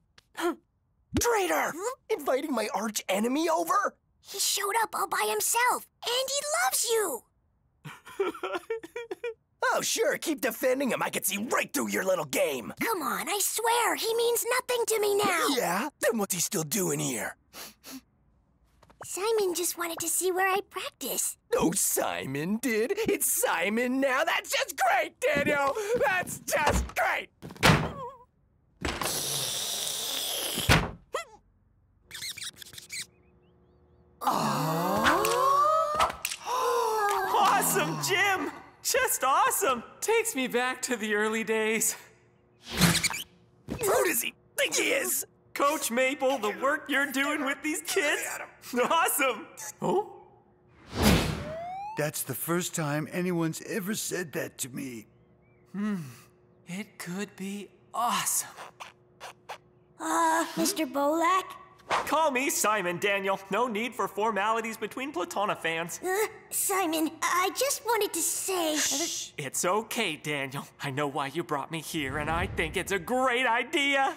Traitor! Inviting my arch enemy over? He showed up all by himself, and he loves you. Oh, sure, keep defending him. I can see right through your little game. Come on, I swear, he means nothing to me now. Yeah? Then what's he still doing here? Simon just wanted to see where I practice. Oh, Simon did? It's Simon now? That's just great, Daniel! That's just great! Awesome, gym! Just awesome! Takes me back to the early days. Who does he think he is? Coach Maple, the work you're doing with these kids? Awesome! Oh? That's the first time anyone's ever said that to me. Hmm. It could be awesome. Uh, Mr. Bolak? Call me Simon, Daniel. No need for formalities between Platana fans. Uh, Simon, I just wanted to say. Shh. It's okay, Daniel. I know why you brought me here, and I think it's a great idea.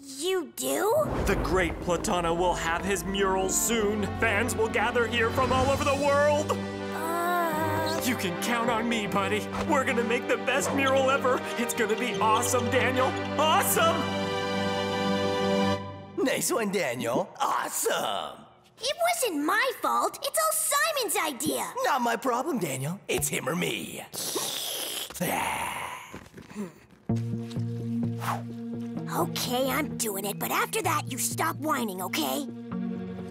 You do? The great Platana will have his mural soon. Fans will gather here from all over the world. Uh... You can count on me, buddy. We're gonna make the best mural ever. It's gonna be awesome, Daniel. Awesome! Nice one, Daniel. Awesome! It wasn't my fault. It's all Simon's idea. Not my problem, Daniel. It's him or me. Okay, I'm doing it, but after that, you stop whining, okay?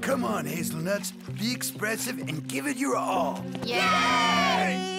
Come on, Hazelnuts. Be expressive and give it your all. Yay! Daniel?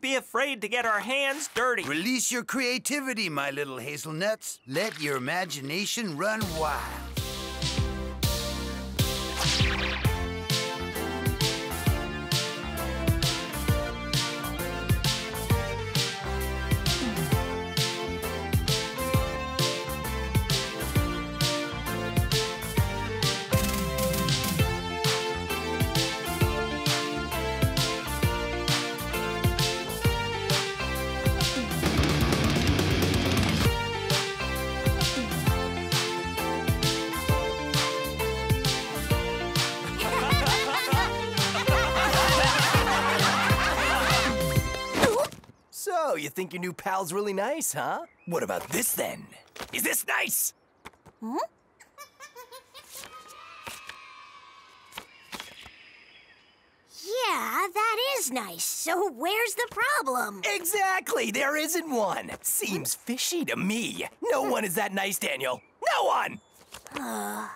Shouldn't be afraid to get our hands dirty. Release your creativity, my little hazelnuts. Let your imagination run wild. So, you think your new pal's really nice, huh? What about this then? Is this nice? Hmm? Yeah, that is nice. So where's the problem? Exactly, there isn't one. Seems fishy to me. No one is that nice, Daniel. No one! Uh,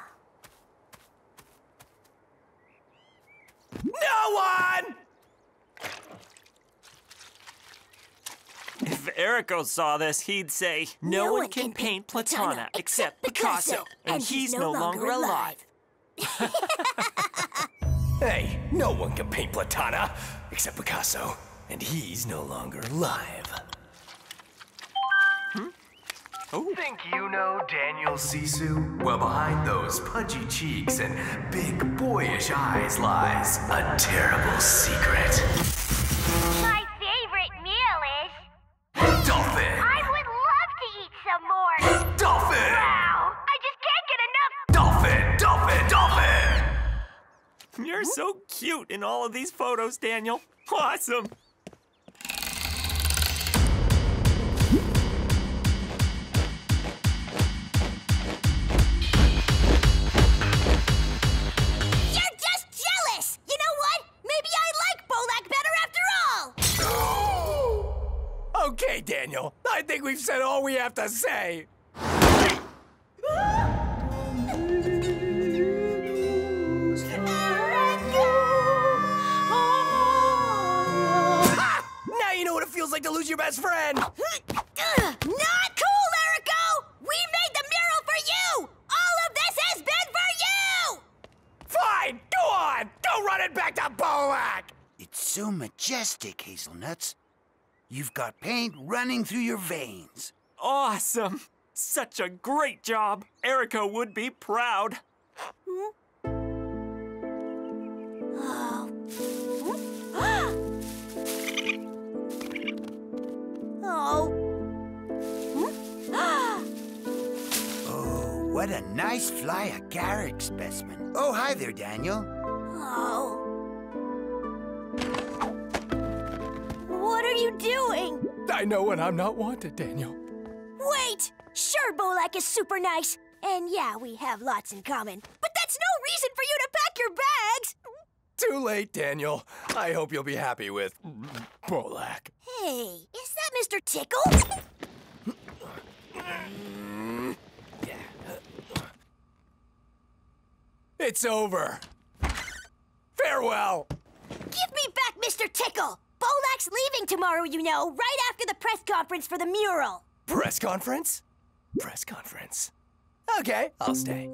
No one! If Erico saw this, he'd say, No, one can paint Platana except Picasso, and he's no longer alive. Hey, no one can paint Platana except Picasso, and he's no longer alive. Hmm? Oh. Think you know Daniel Sissou? Well, behind those pudgy cheeks and big boyish eyes lies a terrible secret. My Dolphin! Wow! I just can't get enough! Dolphin! Dolphin! Dolphin! You're so cute in all of these photos, Daniel. Awesome! Okay, Daniel. I think we've said all we have to say feels like to lose your best friend. Not cool, Erico! We made the mural for you! All of this has been for you! Fine, go on. Don't run it back to Bolak. It's so majestic, Hazelnuts. You've got paint running through your veins. Awesome. Such a great job. Erica would be proud. Oh. Oh, what a nice fly agaric specimen. Oh, hi there, Daniel. Oh. What are you doing? I know when I'm not wanted, Daniel. Wait! Sure, Bolak is super nice. And yeah, we have lots in common. But that's no reason for you to pack your bags! Too late, Daniel. I hope you'll be happy with Bolak. Hey, is that Mr. Tickle? It's over. Farewell. Give me back Mr. Tickle! Bolak's leaving tomorrow, you know, right after the press conference for the mural. Press conference? Press conference. Okay, I'll stay.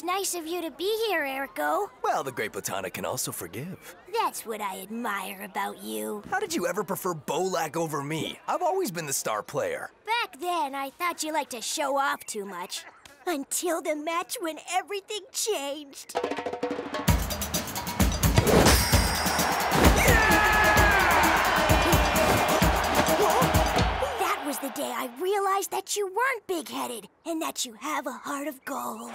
It's nice of you to be here, Erico. Well, the great Platana can also forgive. That's what I admire about you. How did you ever prefer Bolak over me? I've always been the star player. Back then, I thought you liked to show off too much. Until the match when everything changed. That was the day I realized that you weren't big-headed and that you have a heart of gold.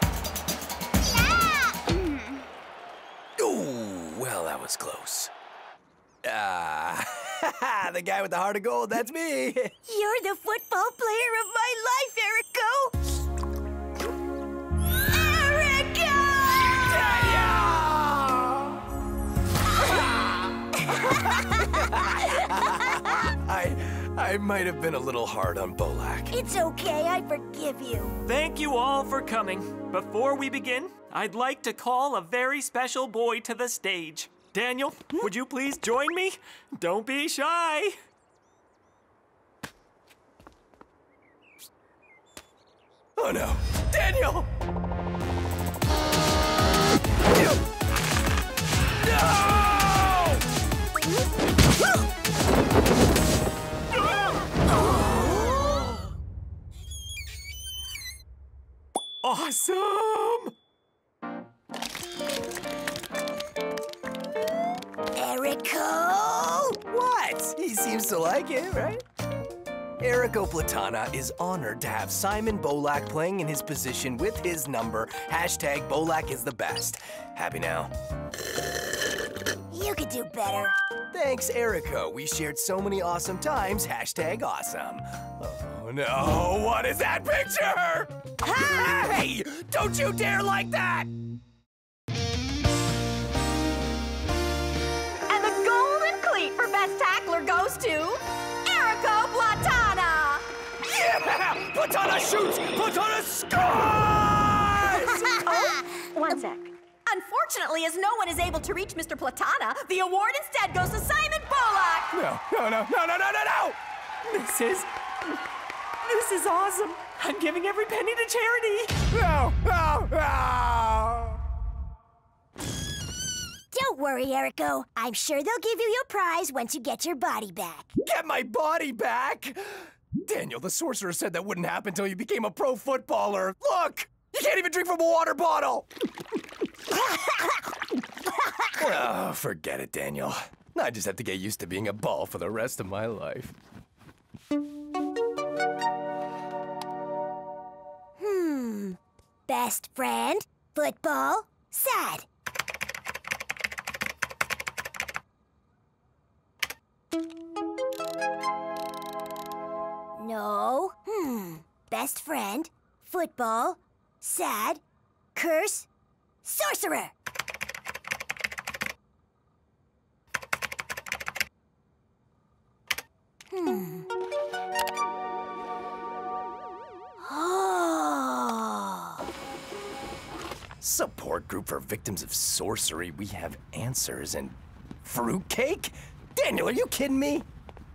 Well, that was close. Ah, the guy with the heart of gold, that's me. You're the football player of my life, Erico! I, I might have been a little hard on Bolak. It's okay, I forgive you. Thank you all for coming. Before we begin, I'd like to call a very special boy to the stage. Daniel, would you please join me? Don't be shy. Oh no, Daniel! No! Awesome! Erico! What? He seems to like it, right? Erico Platana is honored to have Simon Bolak playing in his position with his number. Hashtag Bolak is the best. Happy now? You could do better. Thanks, Erico. We shared so many awesome times. Hashtag awesome. Oh no, what is that picture? Hey! Don't you dare like that! Yeah! Platana shoots! Platana scores! oh, one sec. Unfortunately, as no one is able to reach Mr. Platana, the award instead goes to Simon Bolak. No, no, no, no, no, no, no, no! This is. This is awesome. I'm giving every penny to charity. No, no, no! Don't worry, Erico. I'm sure they'll give you your prize once you get your body back. Get my body back! Daniel, the sorcerer said that wouldn't happen until you became a pro footballer. Look! You can't even drink from a water bottle! Oh, forget it, Daniel. I just have to get used to being a ball for the rest of my life. Hmm. Best friend, football, sad. No. Hmm. Best friend, football, sad, curse, sorcerer. Hmm. Oh. Support group for victims of sorcery. We have answers and fruitcake? Daniel, are you kidding me?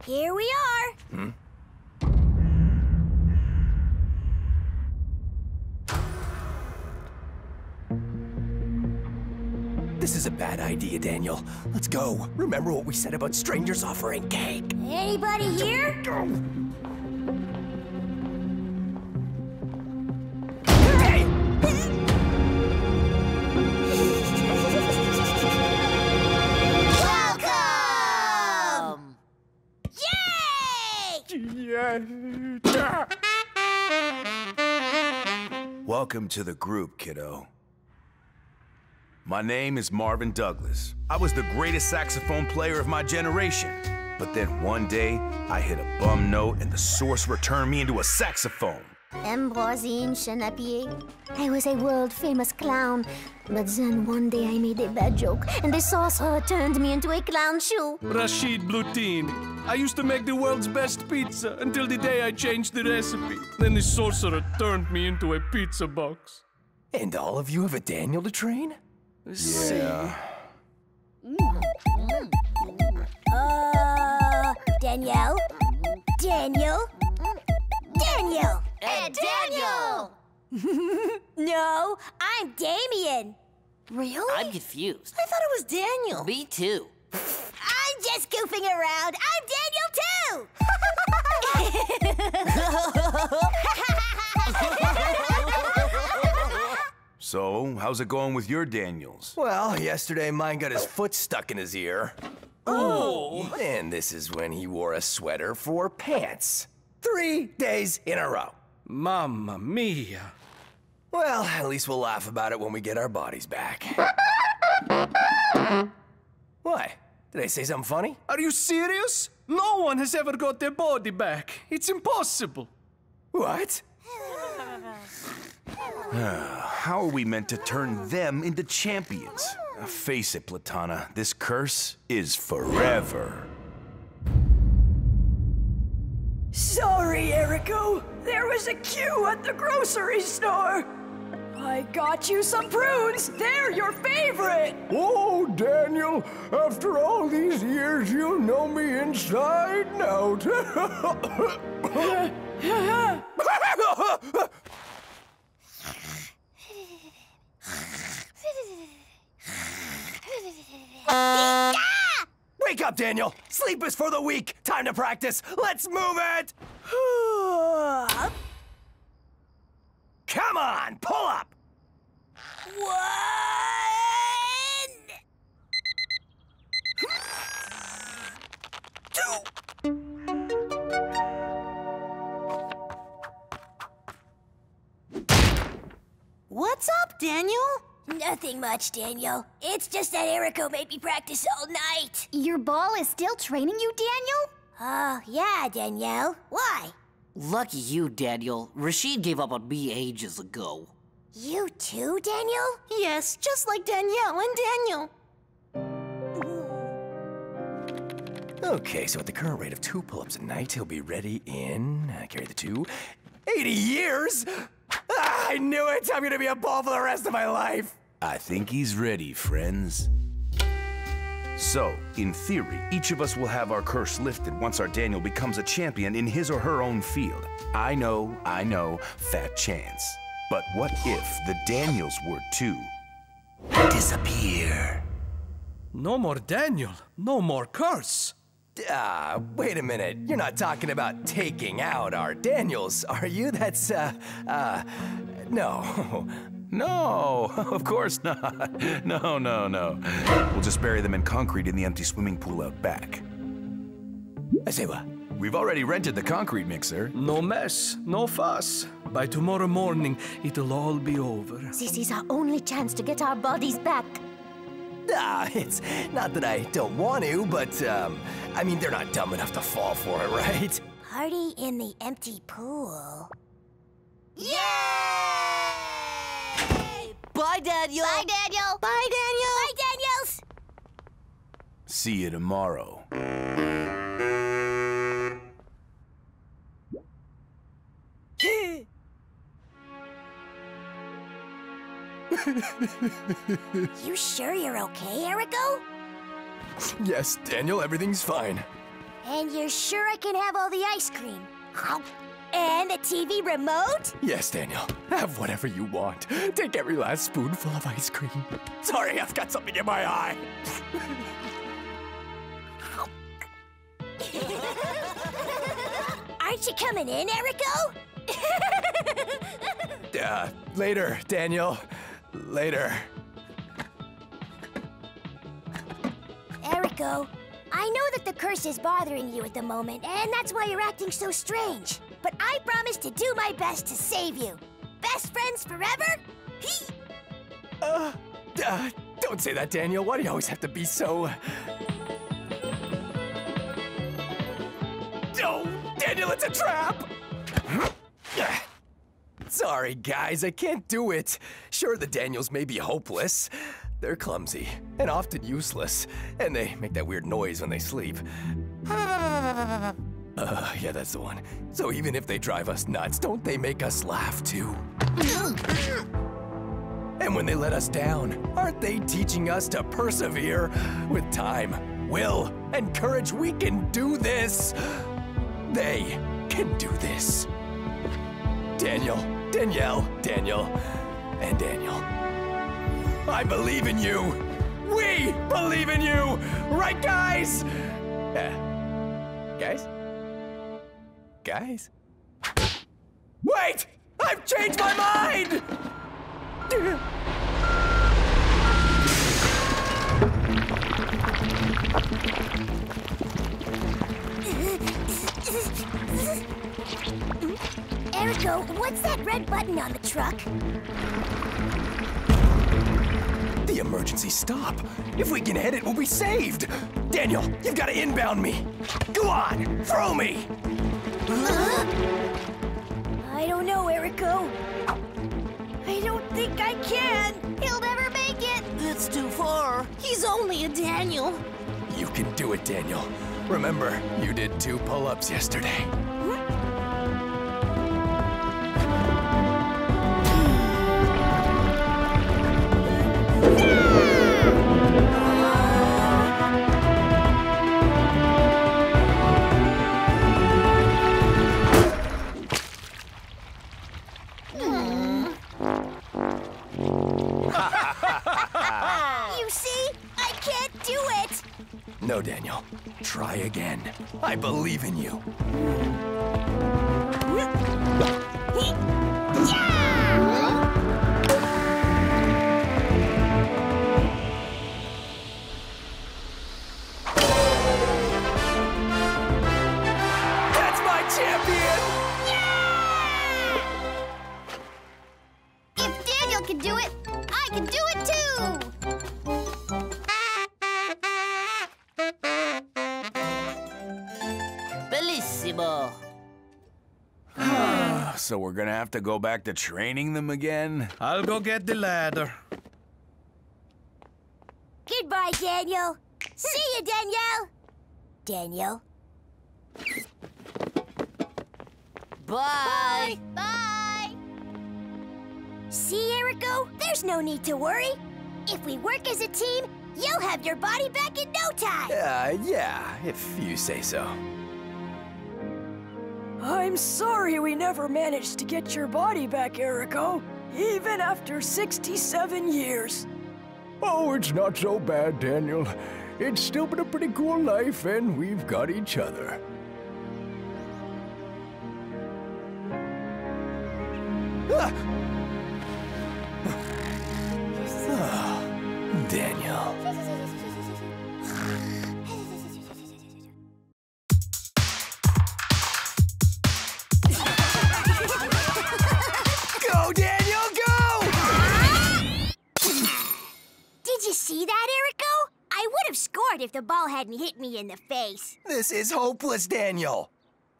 Here we are. Hmm? This is a bad idea, Daniel. Let's go. Remember what we said about strangers offering cake? Anybody here? Hey! Welcome! Yay! Welcome to the group, kiddo. My name is Marvin Douglas. I was the greatest saxophone player of my generation. But then one day, I hit a bum note and the sorcerer turned me into a saxophone. Ambrosine Chenapier. I was a world famous clown. But then one day I made a bad joke, and the sorcerer turned me into a clown shoe. Rashid Blutini. I used to make the world's best pizza until the day I changed the recipe. Then the sorcerer turned me into a pizza box. And all of you have a Daniel to train? Yeah. Mm-hmm. Mm-hmm. Uh, Danielle? Daniel? Daniel! Uh, and Daniel! no, I'm Damien. Really? I'm confused. I thought it was Daniel. Me too. I'm just goofing around. I'm Daniel So, how's it going with your Daniels? Well, yesterday mine got his foot stuck in his ear. Oh. And this is when he wore a sweater for pants. Three days in a row. Mamma mia. Well, at least we'll laugh about it when we get our bodies back. what? Did I say something funny? Are you serious? No one has ever got their body back. It's impossible. What? How are we meant to turn them into champions? Face it, Platana, this curse is forever. Sorry, Erico. There was a queue at the grocery store. I got you some prunes. They're your favorite. Oh, Daniel, after all these years, you know me inside and out. Wake up, Daniel! Sleep is for the weak! Time to practice! Let's move it! Come on, pull up! One. What's up, Daniel? Nothing much, Daniel. It's just that Erico made me practice all night. Your ball is still training you, Daniel? Oh, yeah, Danielle. Why? Lucky you, Daniel. Rashid gave up on me ages ago. You too, Daniel? Yes, just like Danielle and Daniel. Okay, so at the current rate of two pull-ups a night, he'll be ready in, uh, carry the two, 80 years? Ah, I knew it! I'm gonna be a ball for the rest of my life! I think he's ready, friends. So, in theory, each of us will have our curse lifted once our Daniel becomes a champion in his or her own field. I know, I know, fat chance. But what if the Daniels were to disappear? No more Daniel. No more curse. Ah, wait a minute. You're not talking about taking out our Daniels, are you? That's, uh, uh, no. No, of course not. No, no, no. We'll just bury them in concrete in the empty swimming pool out back. I say what? We've already rented the concrete mixer. No mess, no fuss. By tomorrow morning, it'll all be over. This is our only chance to get our bodies back. Ah, it's not that I don't want to, but, um, I mean, they're not dumb enough to fall for it, right? Party in the empty pool. Yay! Bye, Daniel. Bye, Daniel. Bye, Daniel. Bye, Daniels. See you tomorrow. you sure you're okay, Erico? Yes, Daniel, everything's fine. And you're sure I can have all the ice cream? And the TV remote? Yes, Daniel. Have whatever you want. Take every last spoonful of ice cream. Sorry, I've got something in my eye. Aren't you coming in, Erico? uh, later, Daniel. Later. Erico, I know that the curse is bothering you at the moment, and that's why you're acting so strange. But I promise to do my best to save you. Best friends forever? Uh, uh, don't say that, Daniel. Why do you always have to be so... Oh, Daniel, it's a trap! Sorry, guys, I can't do it. Sure, the Daniels may be hopeless. They're clumsy and often useless, and they make that weird noise when they sleep. Uh, yeah, that's the one. So even if they drive us nuts, don't they make us laugh too? And when they let us down, aren't they teaching us to persevere? With time, will, and courage, we can do this! They can do this. Daniel, Danielle, Daniel, and Daniel. I believe in you! We believe in you! Right, guys? Uh, guys? Guys? Wait! I've changed my mind! Erico, what's that red button on the truck? The emergency stop. If we can hit it, we'll be saved. Daniel, you've got to inbound me. Go on, throw me. I don't know, Erico. I don't think I can. He'll never make it. It's too far. He's only a Daniel. You can do it, Daniel. Remember, you did two pull-ups yesterday. I believe in you. Have to go back to training them again? I'll go get the ladder. Goodbye, Daniel. See you, Daniel. Daniel. Bye. Bye. See, Erico? There's no need to worry. If we work as a team, you'll have your body back in no time. Uh, yeah, if you say so. I'm sorry we never managed to get your body back, Erico. Even after 67 years. Oh, it's not so bad, Daniel. It's still been a pretty cool life, and we've got each other. Ah! ah. Daniel. Out if the ball hadn't hit me in the face. This is hopeless, Daniel.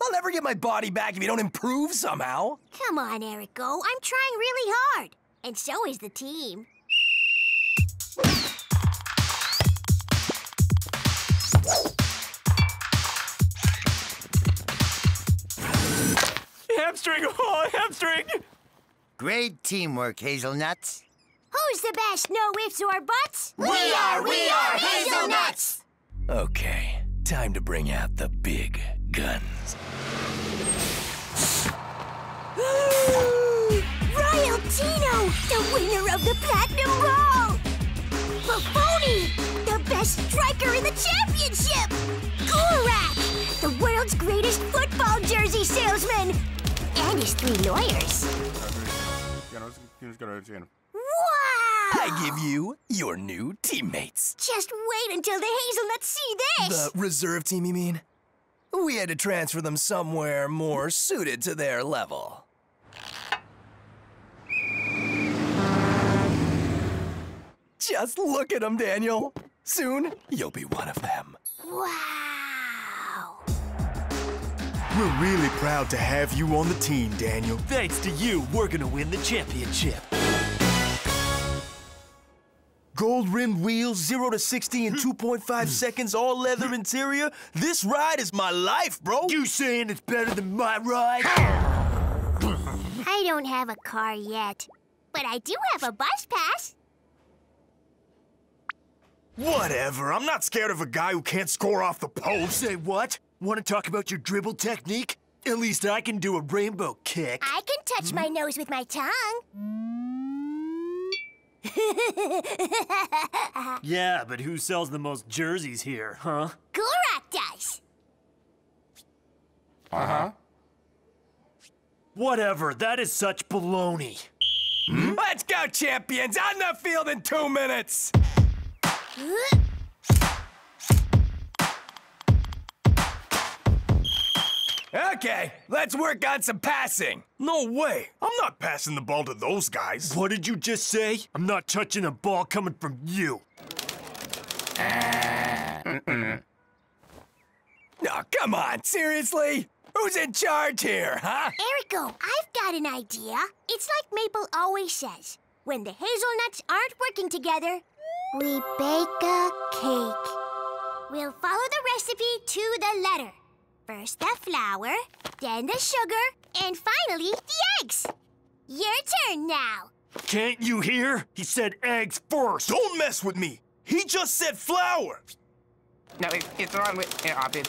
I'll never get my body back if you don't improve somehow. Come on, Erico. I'm trying really hard. And so is the team. Hamstring! Oh, hamstring! Great teamwork, Hazelnuts. Who's the best? No ifs or buts? We are, we are Hazelnuts! Okay, time to bring out the big guns. Royal Tino, the winner of the Platinum Ball! Buffoni, the best striker in the championship! Gorak, the world's greatest football jersey salesman! And his three lawyers. Wow! I give you your new teammates. Just wait until the hazelnuts see this! The reserve team, you mean? We had to transfer them somewhere more suited to their level. Just look at them, Daniel. Soon, you'll be one of them. Wow! We're really proud to have you on the team, Daniel. Thanks to you, we're gonna win the championship. Gold rimmed wheels, 0 to 60 in 2.5 seconds, all leather interior. This ride is my life, bro. You saying it's better than my ride? I don't have a car yet, but I do have a bus pass. Whatever, I'm not scared of a guy who can't score off the post. Say what? Want to talk about your dribble technique? At least I can do a rainbow kick. I can touch my nose with my tongue. Yeah, but who sells the most jerseys here, huh? Gorak does. Uh-huh. Whatever, that is such baloney. Let's go, champions! On the field in two minutes! Okay, let's work on some passing. No way. I'm not passing the ball to those guys. What did you just say? I'm not touching a ball coming from you. Oh, come on, seriously? Who's in charge here, huh? Erico, I've got an idea. It's like Maple always says. When the hazelnuts aren't working together, we bake a cake. We'll follow the recipe to the letter. First the flour, then the sugar, and finally the eggs. Your turn now. Can't you hear? He said eggs first. Don't mess with me. He just said flour. No, it, it's wrong with it, Ovid.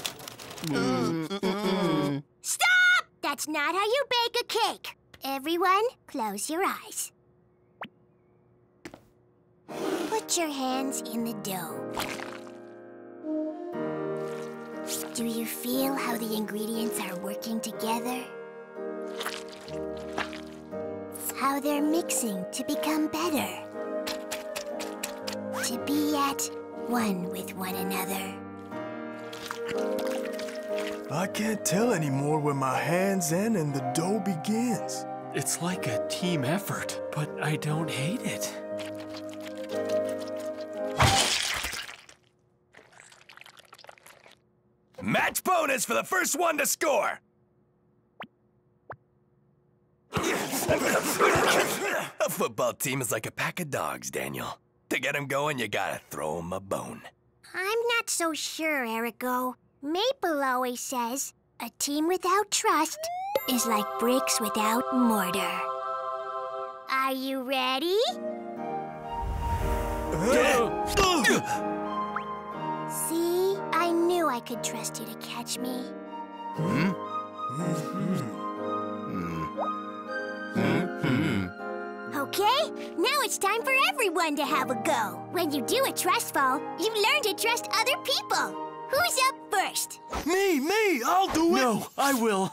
Stop! That's not how you bake a cake. Everyone, close your eyes. Put your hands in the dough. Do you feel how the ingredients are working together? How they're mixing to become better. To be at one with one another. I can't tell anymore where my hands end and the dough begins. It's like a team effort, but I don't hate it. Match bonus for the first one to score. a football team is like a pack of dogs, Daniel. To get them going, you gotta throw them a bone. I'm not so sure, Erico. Maple always says a team without trust is like bricks without mortar. Are you ready? See, I knew I could trust you to catch me. Hmm? Okay, now it's time for everyone to have a go. When you do a trust fall, you learn to trust other people. Who's up first? Me, me, I'll do it. No, I will.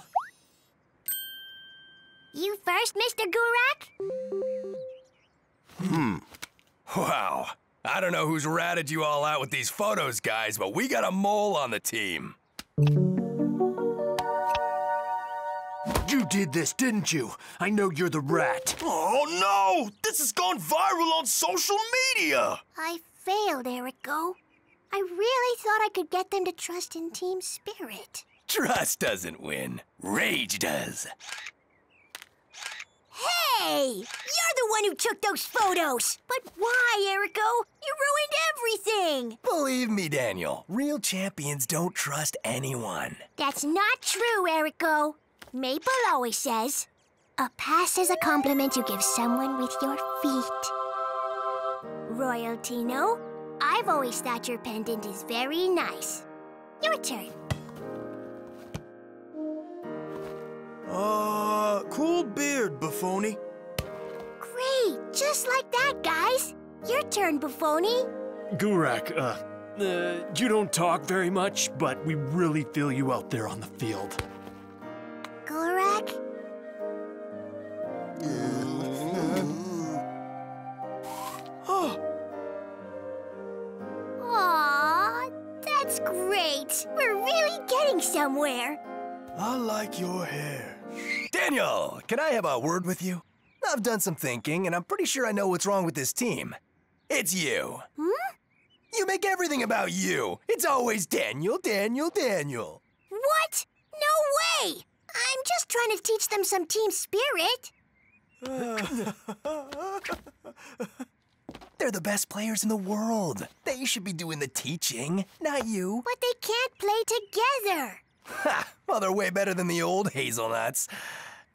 You first, Mr. Gurak? Hmm. Wow. I don't know who's ratted you all out with these photos, guys, but we got a mole on the team. You did this, didn't you? I know you're the rat. Oh no! This has gone viral on social media! I failed, Erico. I really thought I could get them to trust in team spirit. Trust doesn't win. Rage does. Hey! You're the one who took those photos! But why, Erico? You ruined everything! Believe me, Daniel, real champions don't trust anyone. That's not true, Erico. Maple always says, a pass is a compliment you give someone with your feet. Royaltino, I've always thought your pendant is very nice. Your turn. Uh, cool beard, Buffoni. Great, just like that, guys. Your turn, Buffoni. Gurak, uh, uh, you don't talk very much, but we really feel you out there on the field. Gurak? Aw, that's great. We're really getting somewhere. I like your hair. Daniel, can I have a word with you? I've done some thinking, and I'm pretty sure I know what's wrong with this team. It's you. Hmm? You make everything about you. It's always Daniel, Daniel, Daniel. What? No way! I'm just trying to teach them some team spirit. They're the best players in the world. They should be doing the teaching, not you. But they can't play together. Ha! Well, they're way better than the old hazelnuts.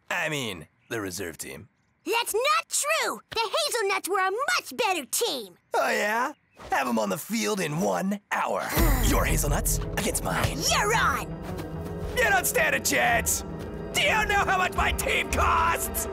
I mean, the reserve team. That's not true! The Hazelnuts were a much better team! Oh, yeah? Have them on the field in one hour. Your hazelnuts against mine. You're on! You don't stand a chance! Do you know how much my team costs?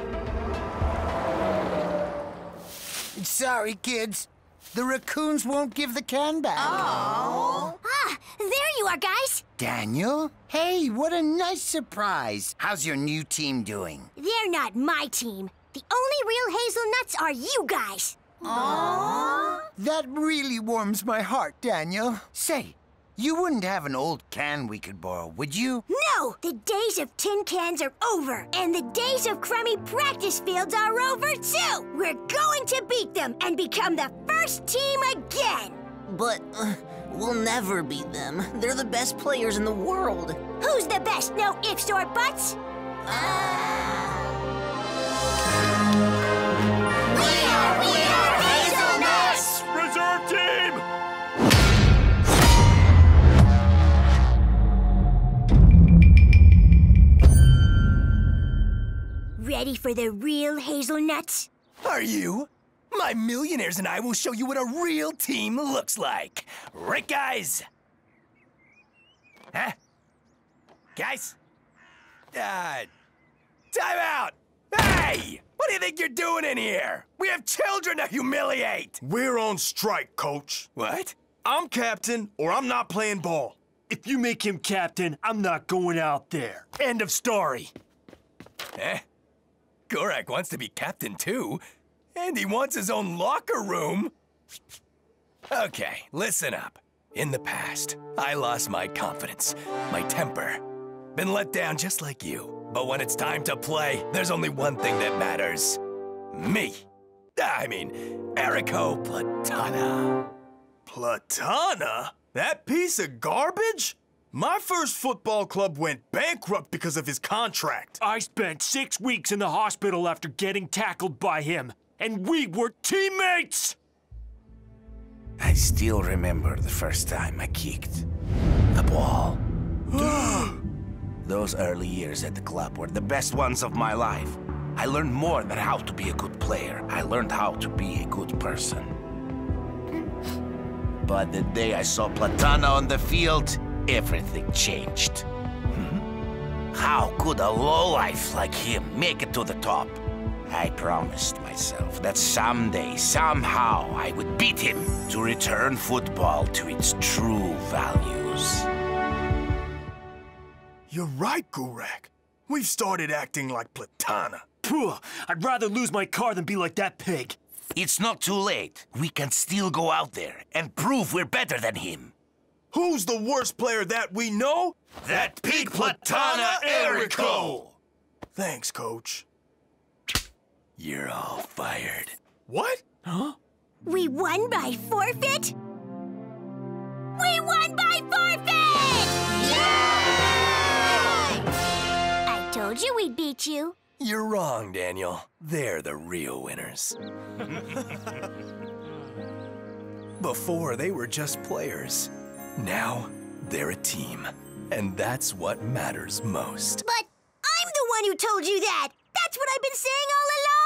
Sorry, kids. The raccoons won't give the can back. Oh. Ah, there you are, guys. Daniel? Hey, what a nice surprise. How's your new team doing? They're not my team. The only real hazelnuts are you guys. Aww. That really warms my heart, Daniel. Say, you wouldn't have an old can we could borrow, would you? No! The days of tin cans are over, and the days of crummy practice fields are over too! We're going to beat them and become the first team again! But uh, we'll never beat them. They're the best players in the world. Who's the best? No ifs or buts? We are, we are Hazelnuts! Reserve team! Ready for the real hazelnuts? Are you? My millionaires and I will show you what a real team looks like. Right, guys? Huh? Guys? Uh, time out! Hey! What do you think you're doing in here? We have children to humiliate! We're on strike, coach. What? I'm captain, or I'm not playing ball. If you make him captain, I'm not going out there. End of story. Eh? Gorak wants to be captain too, and he wants his own locker room. Okay, listen up. In the past, I lost my confidence, my temper. Been let down just like you. But when it's time to play, there's only one thing that matters. Me. I mean, Erico Platana. Platana? That piece of garbage? My first football club went bankrupt because of his contract. I spent six weeks in the hospital after getting tackled by him, and we were teammates! I still remember the first time I kicked the ball. Those early years at the club were the best ones of my life. I learned more than how to be a good player. I learned how to be a good person. But the day I saw Platana on the field, everything changed. Hmm? How could a lowlife like him make it to the top? I promised myself that someday, somehow, I would beat him to return football to its true values. You're right, Gurak. We've started acting like Platana. Phew, I'd rather lose my car than be like that pig. It's not too late. We can still go out there and prove we're better than him. Who's the worst player that we know? That pig Platana Erico! Thanks, coach. You're all fired. What? Huh? We won by forfeit? We won by forfeit! Yay! I told you we'd beat you. You're wrong, Daniel. They're the real winners. Before, they were just players. Now, they're a team. And that's what matters most. But I'm the one who told you that! That's what I've been saying all along!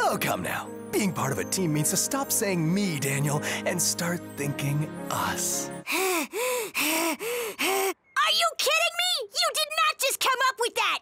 Oh, come now. Being part of a team means to stop saying me, Daniel, and start thinking us. Are you kidding me? You did not just come up with that.